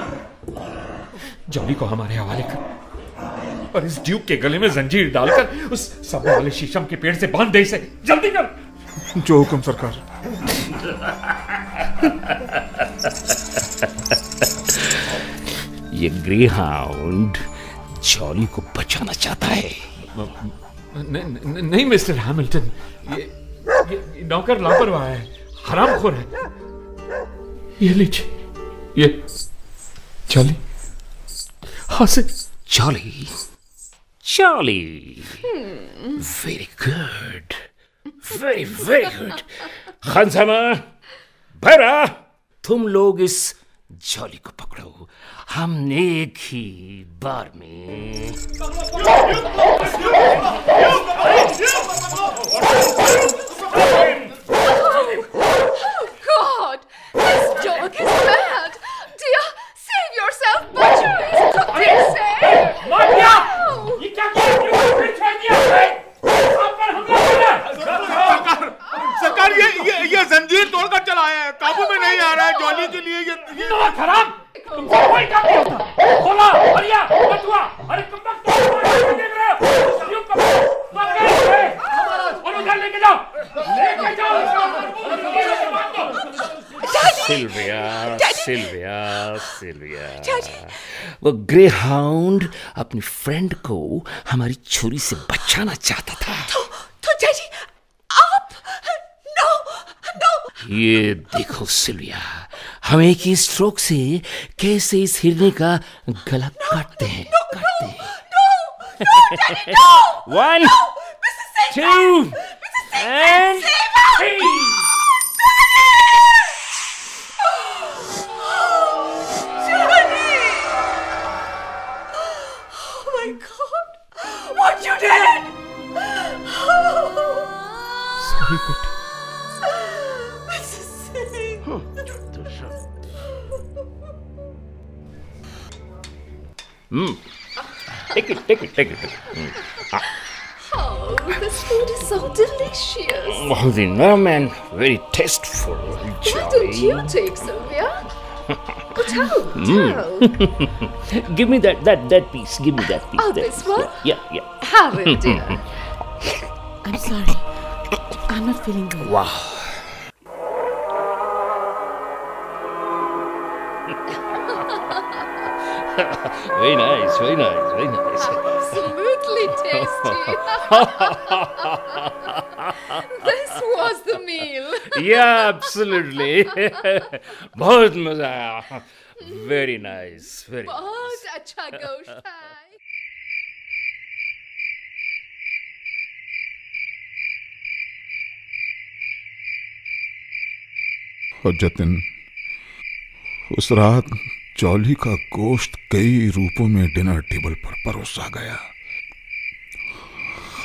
जॉली को हमारे हवाले कर। और इस ड्यूक के गले में जंजीर डालकर उस सब वाले शीशम के पेड़ से बाँध दे इसे। जल्दी कर। जो हुक्म सरकार। ये ग्रे हाउंड जॉली को बचाना चाहता है। नहीं नहीं, नहीं मिस्टर हैमिल्टन ये, ये, ये नौकर लापरवाह है हरामखोर है। ये लीजिए ये जॉली। हाँ से Jolly jolly very good very very good खानसामा भैरा तुम लोग इस जॉली को पकड़ो हम एक ही बार में Oh God! This dog is mad! Dear, save yourself, butcher! He's cooking, say! Maria! सरकार ये ये ये जंजीर तोड़कर चलाया है। काबू में नहीं आ रहा है जॉली के लिए ये खराब? तुमको कोई काम नहीं होता। खोला हरिया बचुआ अरे कब तक तो- देख रहे हो और उधर लेके जाओ लेके जाओ सिल्विया सिल्विया सिल्विया वो ग्रे हाउंड अपनी फ्रेंड को हमारी छुरी से बचाना चाहता था। तो डैडी आप? नो नो ये देखो सिल्विया हम एक ही स्ट्रोक से कैसे इस हिरने का गला काटते हैं काटते हैं। One two, and three. What you did! Sorry. Hmm. Take it, take it, take it, take it. Mm so delicious. Oh, the numb and very tasteful. Why don't you take Sylvia? Go tell, tell. Mm. Give me that, that, that piece. Give me that piece. Oh, that this piece. one? Yeah, yeah. yeah. Have it, dear. I'm sorry. I'm not feeling good. Wow. very nice, very nice, very nice. Absolutely tasty. this was the meal. yeah, absolutely. बहुत मजा आया. Very nice, very. बहुत अच्छा गोश्त था और जतिन उस रात जॉली का गोश्त कई रूपों में डिनर टेबल पर परोसा गया।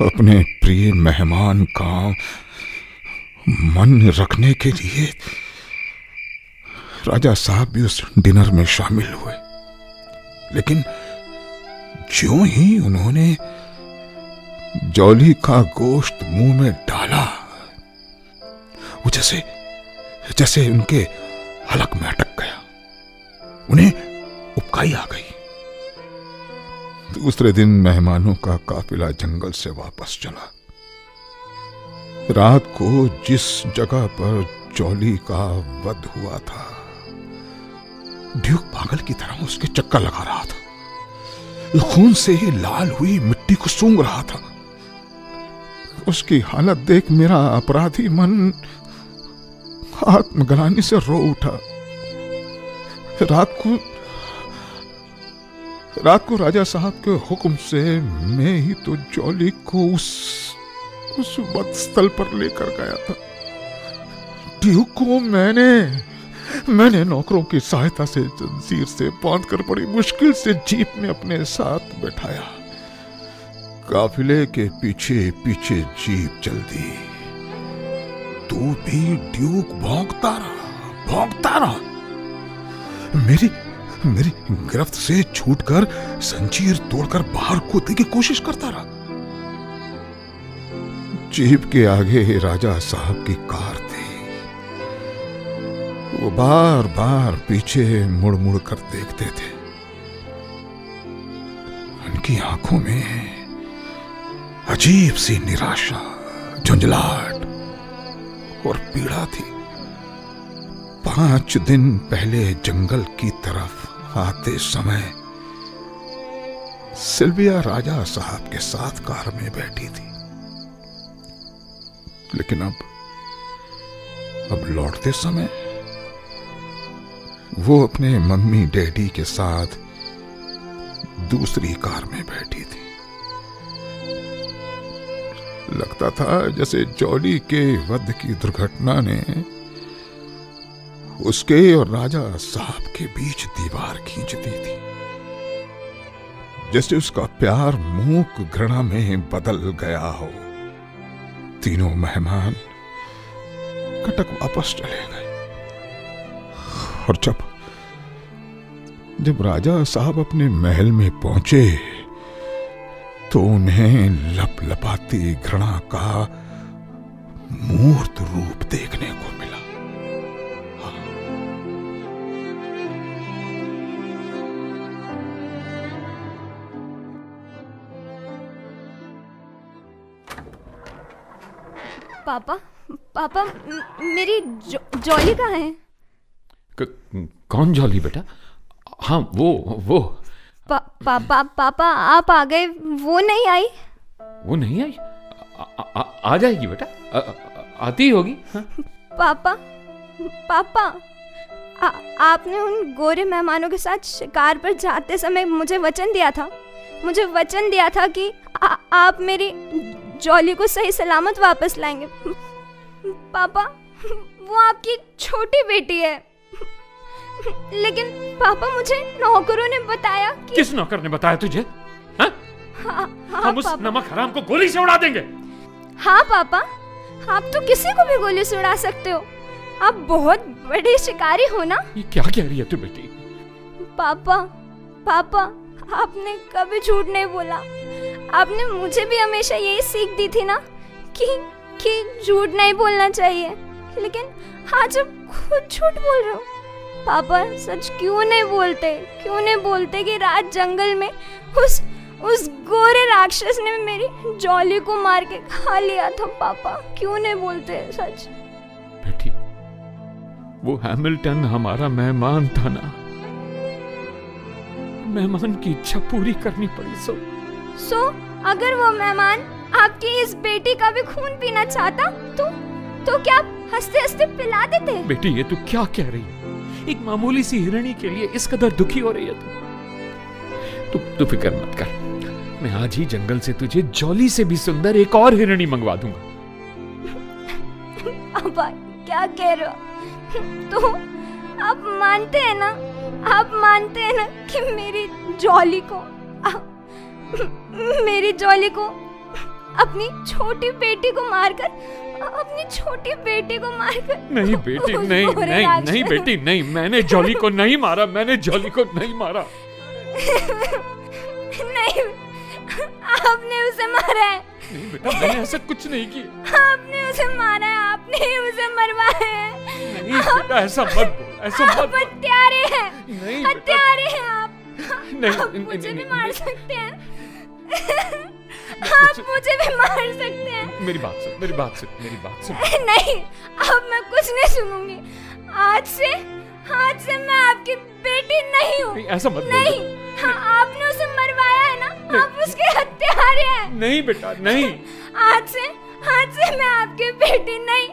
अपने प्रिय मेहमान का मन रखने के लिए राजा साहब भी उस डिनर में शामिल हुए। लेकिन जो ही उन्होंने जॉली का गोश्त मुँह में डाला, वो जैसे जैसे उनके हलक में अटक गया उन्हें उपकाई आ गई। दूसरे दिन मेहमानों का काफिला जंगल से वापस चला। रात को जिस जगह पर चौली का वध हुआ था ड्यूक पागल की तरह उसके चक्कर लगा रहा था। खून से ही लाल हुई मिट्टी को सूंघ रहा था। उसकी हालत देख मेरा अपराधी मन आत्मग्लानी से रो उठा। रात को रात को राजा साहब के हुक्म से मैं ही तो जॉली को उस उस स्थल पर लेकर गया था। ड्यूक को मैंने मैंने नौकरों की सहायता से जंजीर से बाँध कर बड़ी मुश्किल से जीप में अपने साथ बैठाया। काफिले के पीछे पीछे जीप चल दी। तू भी ड्यूक भौंकता रहा भौंकता रहा। मेरी मेरी गिरफ्त से छूटकर संजीर तोड़कर बाहर कूदने की कोशिश करता रहा। जीप के आगे राजा साहब की कार थी। वो बार बार पीछे मुड़ मुड़ कर देखते थे। उनकी आँखों में अजीब सी निराशा, झुंझलाहट और पीड़ा थी। पाँच दिन पहले जंगल की तरफ़ आते समय सिल्विया राजा साहब के साथ कार में बैठी थी। लेकिन अब अब लौटते समय वो अपने मम्मी डैडी के साथ दूसरी कार में बैठी थी। लगता था जैसे जॉली के वध की दुर्घटना ने उसके और राजा साहब के बीच दीवार खींच दी थी। जैसे उसका प्यार मूक घृणा में बदल गया हो। तीनों मेहमान कटक वापस चले गए। और जब जब राजा साहब अपने महल में पहुँचे तो उन्हें लप लपाती घृणा का मूर्त रूप देखने को पापा? पापा मेरी जो, जॉली कहाँ है? क- कौन जॉली बेटा? हाँ वो वो। पा, पापा पापा आप आ गए वो नहीं आई? वो नहीं आई? आ, आ, आ जाएगी बेटा। आ, आती होगी। हाँ? पापा पापा आ, आपने उन गोरे मेहमानों के साथ शिकार पर जाते समय मुझे वचन दिया था। मुझे वचन दिया था कि आ, आप मेरी जॉली को सही सलामत वापस लाएँगे। पापा वो आपकी छोटी बेटी है। लेकिन पापा मुझे नौकरों ने बताया कि किस नौकर ने बताया तुझे? हाँ? हाँ, हाँ, हम उस नमक हराम को गोली से उड़ा देंगे। हाँ पापा। आप तो किसी को भी गोली से उड़ा सकते हो। आप बहुत बड़े शिकारी हो ना? ये क्या कह रही है तू बेटी? पापा पापा आपने कभी झूठ नहीं बोला। आपने मुझे भी हमेशा यही सीख दी थी ना, कि कि झूठ नहीं बोलना चाहिए। लेकिन आज आप खुद झूठ बोल रहे हो। पापा सच क्यों नहीं बोलते? क्यों नहीं बोलते कि रात जंगल में उस उस गोरे राक्षस ने मेरी जॉली को मार के खा लिया था? पापा क्यों नहीं बोलते सच? बेटी, वो हैमिल्टन हमारा मेहमान था ना। मेहमान की इच्छा पूरी करनी पड़ी सो सो अगर वो मेहमान आपकी इस बेटी का भी खून पीना चाहता तो तो क्या हँसते हँसते पिला देते? बेटी ये तू क्या कह रही है? एक मामूली सी हिरणी के लिए इस कदर दुखी हो रही है तू। तू तू फ़िक्र मत कर। मैं आज ही जंगल से तुझे जॉली से भी सुंदर एक और हिरणी मंगवा दूँगा। पापा क्या कह रहे हो? तो आप मानते हैं ना आप मानते हैं ना कि मेरी जॉली को आ, मेरी जॉली को अपनी छोटी बेटी को मारकर अपनी छोटी बेटी को मारकर। नहीं बेटी नहीं नहीं नहीं बेटी नहीं मैंने जॉली को नहीं मारा मैंने जॉली को नहीं मारा। नहीं आपने उसे मारा है। नहीं बेटा मैंने ऐसा कुछ नहीं किया। आपने उसे मारा है आपने उसे मरवाया है। नहीं बेटा ऐसा मत बोल ऐसा मत आप बोल। हत्यारे हैं नहीं हत्यारे हैं आप। नहीं, आप नहीं, मुझे नहीं, भी नहीं, मार सकते हैं। आप मुझे भी मार सकते हैं। मेरी बात सुन मेरी बात सुन मेरी बात सुन। नहीं अब मैं कुछ नहीं सुनूँगी। आज से आज से मैं आपकी बेटी नहीं हूँ। ऐसा मत नहीं हाँ, आपने उसे मरवाया है ना? आप उसके हत्यारे हैं। नहीं बेटा नहीं। आज से आज से मैं आपकी बेटी नहीं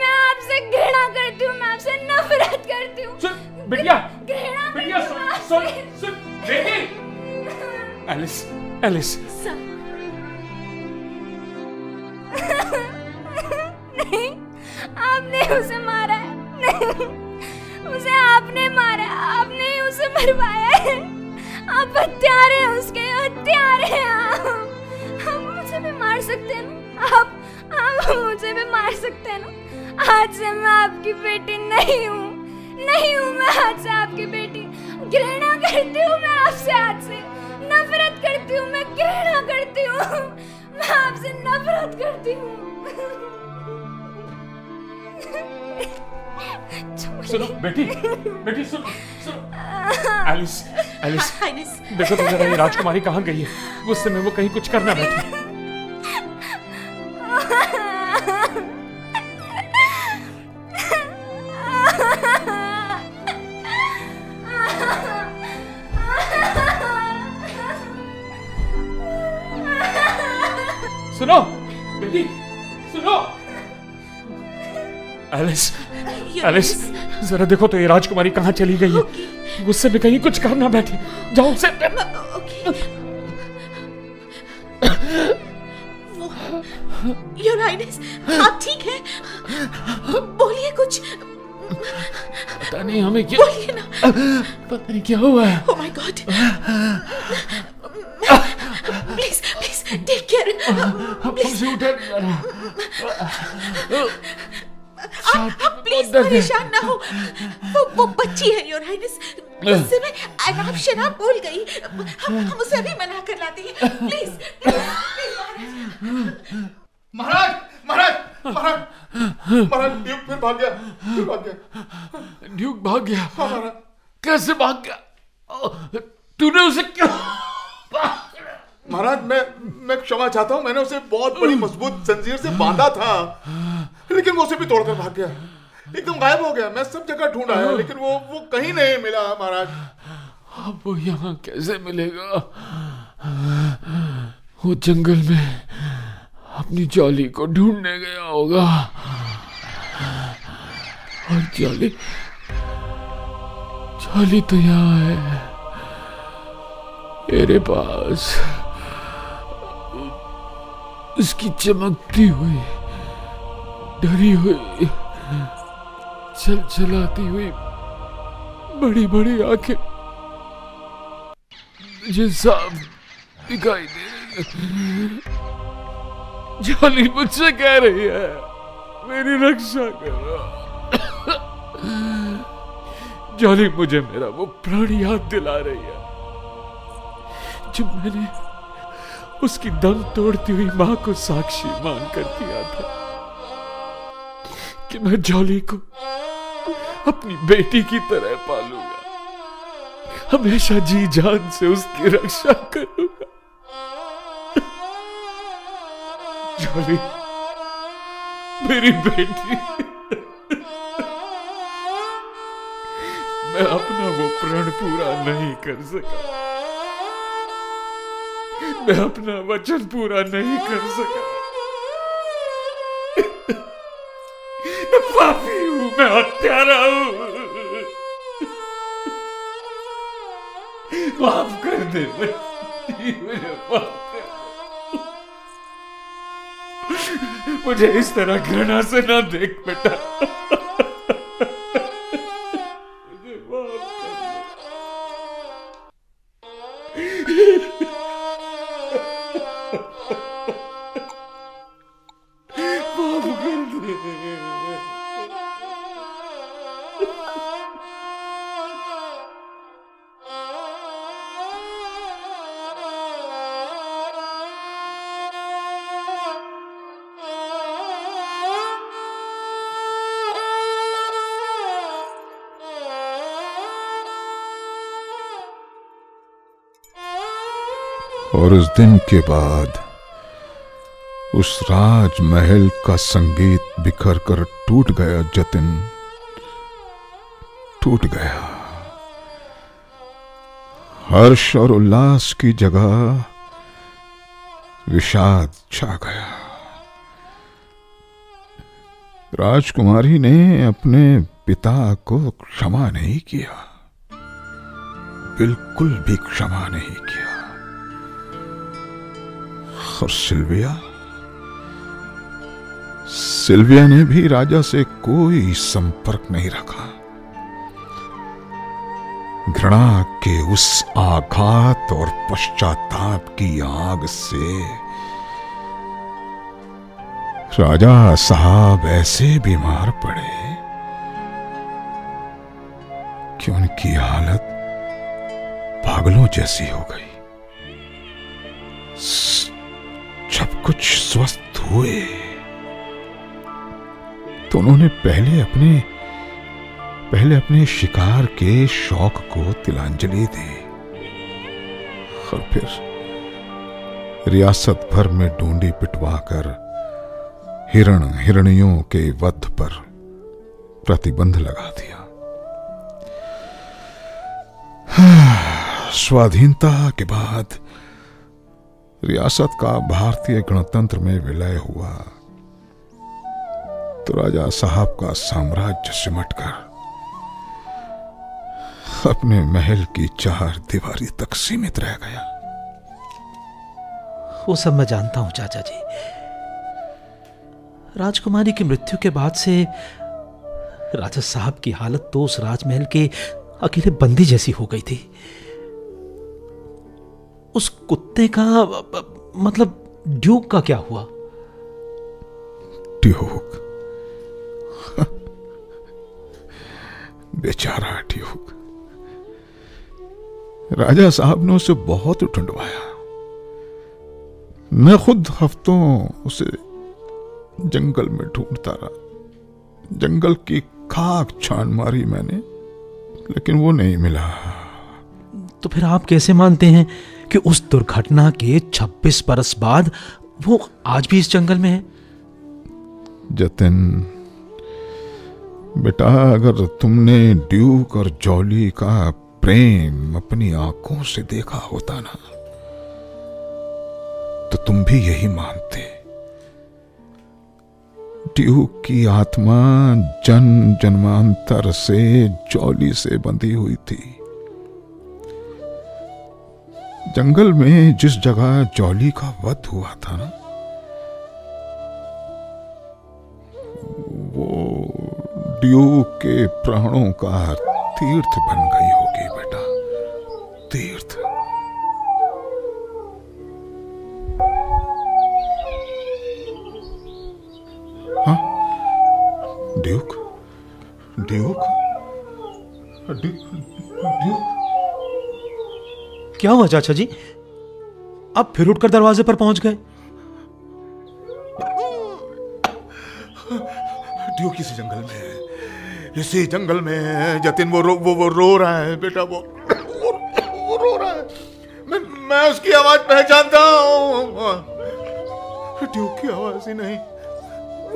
मैं आपसे घृणा करती हूँ मैं आपसे नफरत करती हूँ। बिटिया। घृणा बिटिया सुन सुन सुन बेटी। एलिस एलिस नहीं आपने उसे मारा है। नहीं उसे आपने मारा आपने ही उसे मरवाया है। आप हत्यारे हैं उसके हत्यारे हैं आप। आप मुझे भी मार सकते हैं आप आप मुझे भी मार सकते हैं ना। आज से मैं आपकी बेटी नहीं हूँ। नहीं हूँ मैं आज से आपकी बेटी। घृणा करती हूँ मैं आपसे आज से। नफरत करती हूँ मैं घृणा करती हूँ। मैं आपसे नफरत करती हूँ। सुनो बेटी बेटी सुन सुनो। एलिस एलिस देखो तो जरा ये राजकुमारी कहाँ गई है? गुस्से में वो कहीं कुछ करना बैठी सुनो बेटी सुनो। एलिस एलिस जरा देखो तो ये राजकुमारी कहाँ चली गई है? गुस्से में कहीं कुछ करना बैठी। जाओ उसे। योर हाइनेस आप ठीक हैं? बोलिए कुछ। पता नहीं हमें क्या बोलिए ना। पता नहीं क्या हुआ है। ओ my God please please take care हमसे उठा आप आप प्लीज़ परेशान ना हो. वो वो बच्ची है योर हाइनेस गुस्से में अनाप शराब बोल गई. हम हम उसे अभी मना कर लाते हैं. Please Maharaj Maharaj Maharaj Maharaj Duke फिर भाग गया फिर भाग गया. ड्यूक भाग गया। हाँ, कैसे भाग गया? तूने उसे क्यों महाराज, मैं मैं क्षमा चाहता हूँ, मैंने उसे बहुत बड़ी मज़बूत जंजीर से बांधा था, लेकिन वो उसे भी तोड़कर भाग गया। एकदम गायब हो गया, मैं सब जगह ढूंढ आया, लेकिन वो वो कहीं नहीं मिला महाराज। अब वो यहाँ कैसे मिलेगा? वो जंगल में अपनी जॉली को ढूँढने गया होगा। और जॉली जॉली तो यहाँ है, मेरे पास। उसकी चमकती हुई, डरी हुई चल चलाती हुई बड़ी बड़ी आँखें मुझे साफ़ दिखाई दे जॉली मुझसे कह रही है, मेरी रक्षा करो। जॉली मुझे मेरा वो प्राण याद दिला रही है जब मैंने उसकी दम तोड़ती हुई माँ को साक्षी मानकर दिया था कि मैं जॉली को अपनी बेटी की तरह पालूँगा। हमेशा जी जान से उसकी रक्षा करूँगा। जॉली, मेरी बेटी। मैं अपना वो प्रण पूरा नहीं कर सका। मैं अपना वचन पूरा नहीं कर सका पापी हूँ, मैं हत्यारा हूँ माफ़ कर दे। मुझे इस तरह घृणा से ना देख बेटा उस दिन के बाद उस राजमहल का संगीत बिखर कर टूट गया, जतिन टूट गया। हर्ष और उल्लास की जगह विषाद छा गया। राजकुमारी ने अपने पिता को क्षमा नहीं किया, बिल्कुल भी क्षमा नहीं किया। और सिल्विया? सिल्विया ने भी राजा से कोई संपर्क नहीं रखा। घृणा के उस आघात और पश्चाताप की आग से राजा साहब ऐसे बीमार पड़े कि उनकी हालत पागलों जैसी हो गई। जब कुछ स्वस्थ हुए। तो उन्होंने पहले अपने पहले अपने शिकार के शौक को तिलांजलि दी और फिर रियासत भर में डूंडी पिटवाकर हिरण हिरणियों के वध पर प्रतिबंध लगा दिया। स्वाधीनता के बाद रियासत का भारतीय गणतंत्र में विलय हुआ। तो राजा साहब का साम्राज्य सिमटकर अपने महल की चार दीवारी तक सीमित रह गया। वो सब मैं जानता हूँ, चाचा जी। राजकुमारी की मृत्यु के बाद से राजा साहब की हालत तो उस राजमहल के अकेले बंदी जैसी हो गई थी। उस कुत्ते का मतलब ड्यूक का क्या हुआ? ड्यूक? बेचारा ड्यूक। राजा साहब ने उसे बहुत ढूंढवाया मैं खुद हफ्तों उसे जंगल में ढूंढता रहा। जंगल की खाक छान मारी मैंने लेकिन वो नहीं मिला। तो फिर आप कैसे मानते हैं कि उस दुर्घटना के 26 बरस बाद वो आज भी इस जंगल में है। जतिन, बेटा, अगर तुमने ड्यूक और जॉली का प्रेम अपनी आँखों से देखा होता ना तो तुम भी यही मानते। ड्यूक की आत्मा जन जन्मांतर से जॉली से बंधी हुई थी। जंगल में जिस जगह जॉली का वध हुआ था ना, वो ड्यूक के प्राणों का तीर्थ बन गई होगी बेटा, तीर्थ। हाँ? ड्यूक? ड्यूक? ड्यूक? ड्यूक क्या हुआ चाचा जी? आप फिर उठकर दरवाजे पर पहुँच गए। इसी जंगल में इसी जंगल में जतिन वो रो वो वो रो रहा है बेटा वो वो, वो रो रहा है। मैं मैं उसकी आवाज़ पहचानता हूँ। ड्यूक की आवाज़ ही नहीं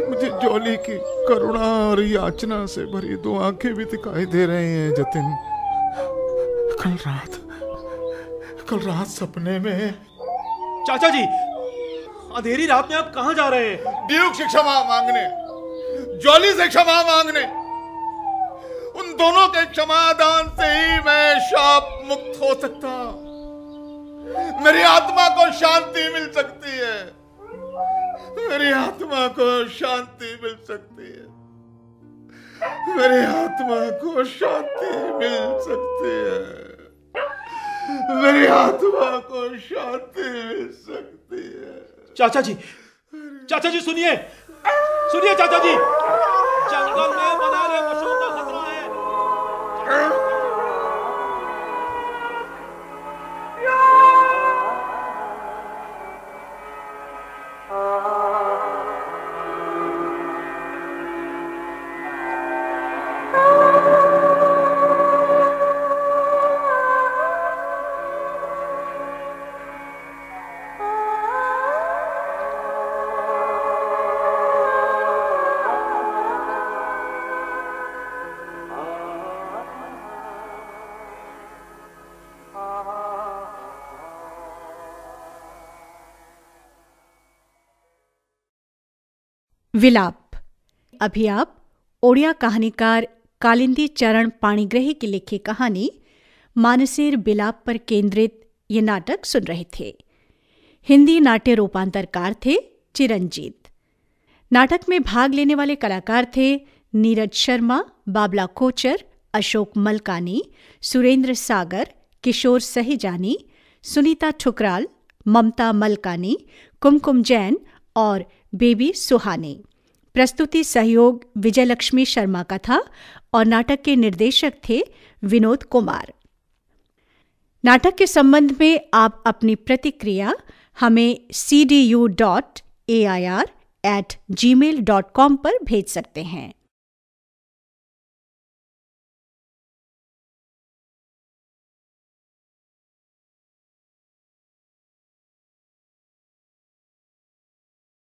मुझे जॉली की करुणा और याचना से भरी दो आँखें भी दिखाई दे रही हैं जतिन। कल रात कल रात सपने में। चाचा जी अंधेरी रात में आप कहाँ जा रहे हैं? ड्यूक से क्षमा मांगने जॉली से क्षमा मांगने उन दोनों के क्षमादान से ही मैं शाप मुक्त हो सकता मेरी आत्मा को शांति मिल सकती है। मेरी आत्मा को शांति मिल सकती है। मेरी आत्मा को शांति मिल सकती है। आत्मा को शांति मिल सकती है। चाचा जी चाचा जी सुनिए। सुनिए चाचा जी जंगल में बना रहे पशुओं का खतरा है। विलाप। अभी आप ओडिया कहानीकार कालिंदी चरण पाणिग्रही की लिखी कहानी मानसेर बिलाप पर केंद्रित ये नाटक सुन रहे थे। हिंदी नाट्य रूपांतरकार थे चिरंजीत। नाटक में भाग लेने वाले कलाकार थे नीरज शर्मा, बाबला कोचर अशोक मलकानी, सुरेंद्र सागर, किशोर सहिजानी, सुनीता ठुकराल, ममता मलकानी, कुमकुम जैन और बेबी सुहानी। प्रस्तुति सहयोग विजयलक्ष्मी शर्मा का था और नाटक के निर्देशक थे विनोद कुमार। नाटक के संबंध में आप अपनी प्रतिक्रिया हमें C D U dot A I R at Gmail dot com पर भेज सकते हैं।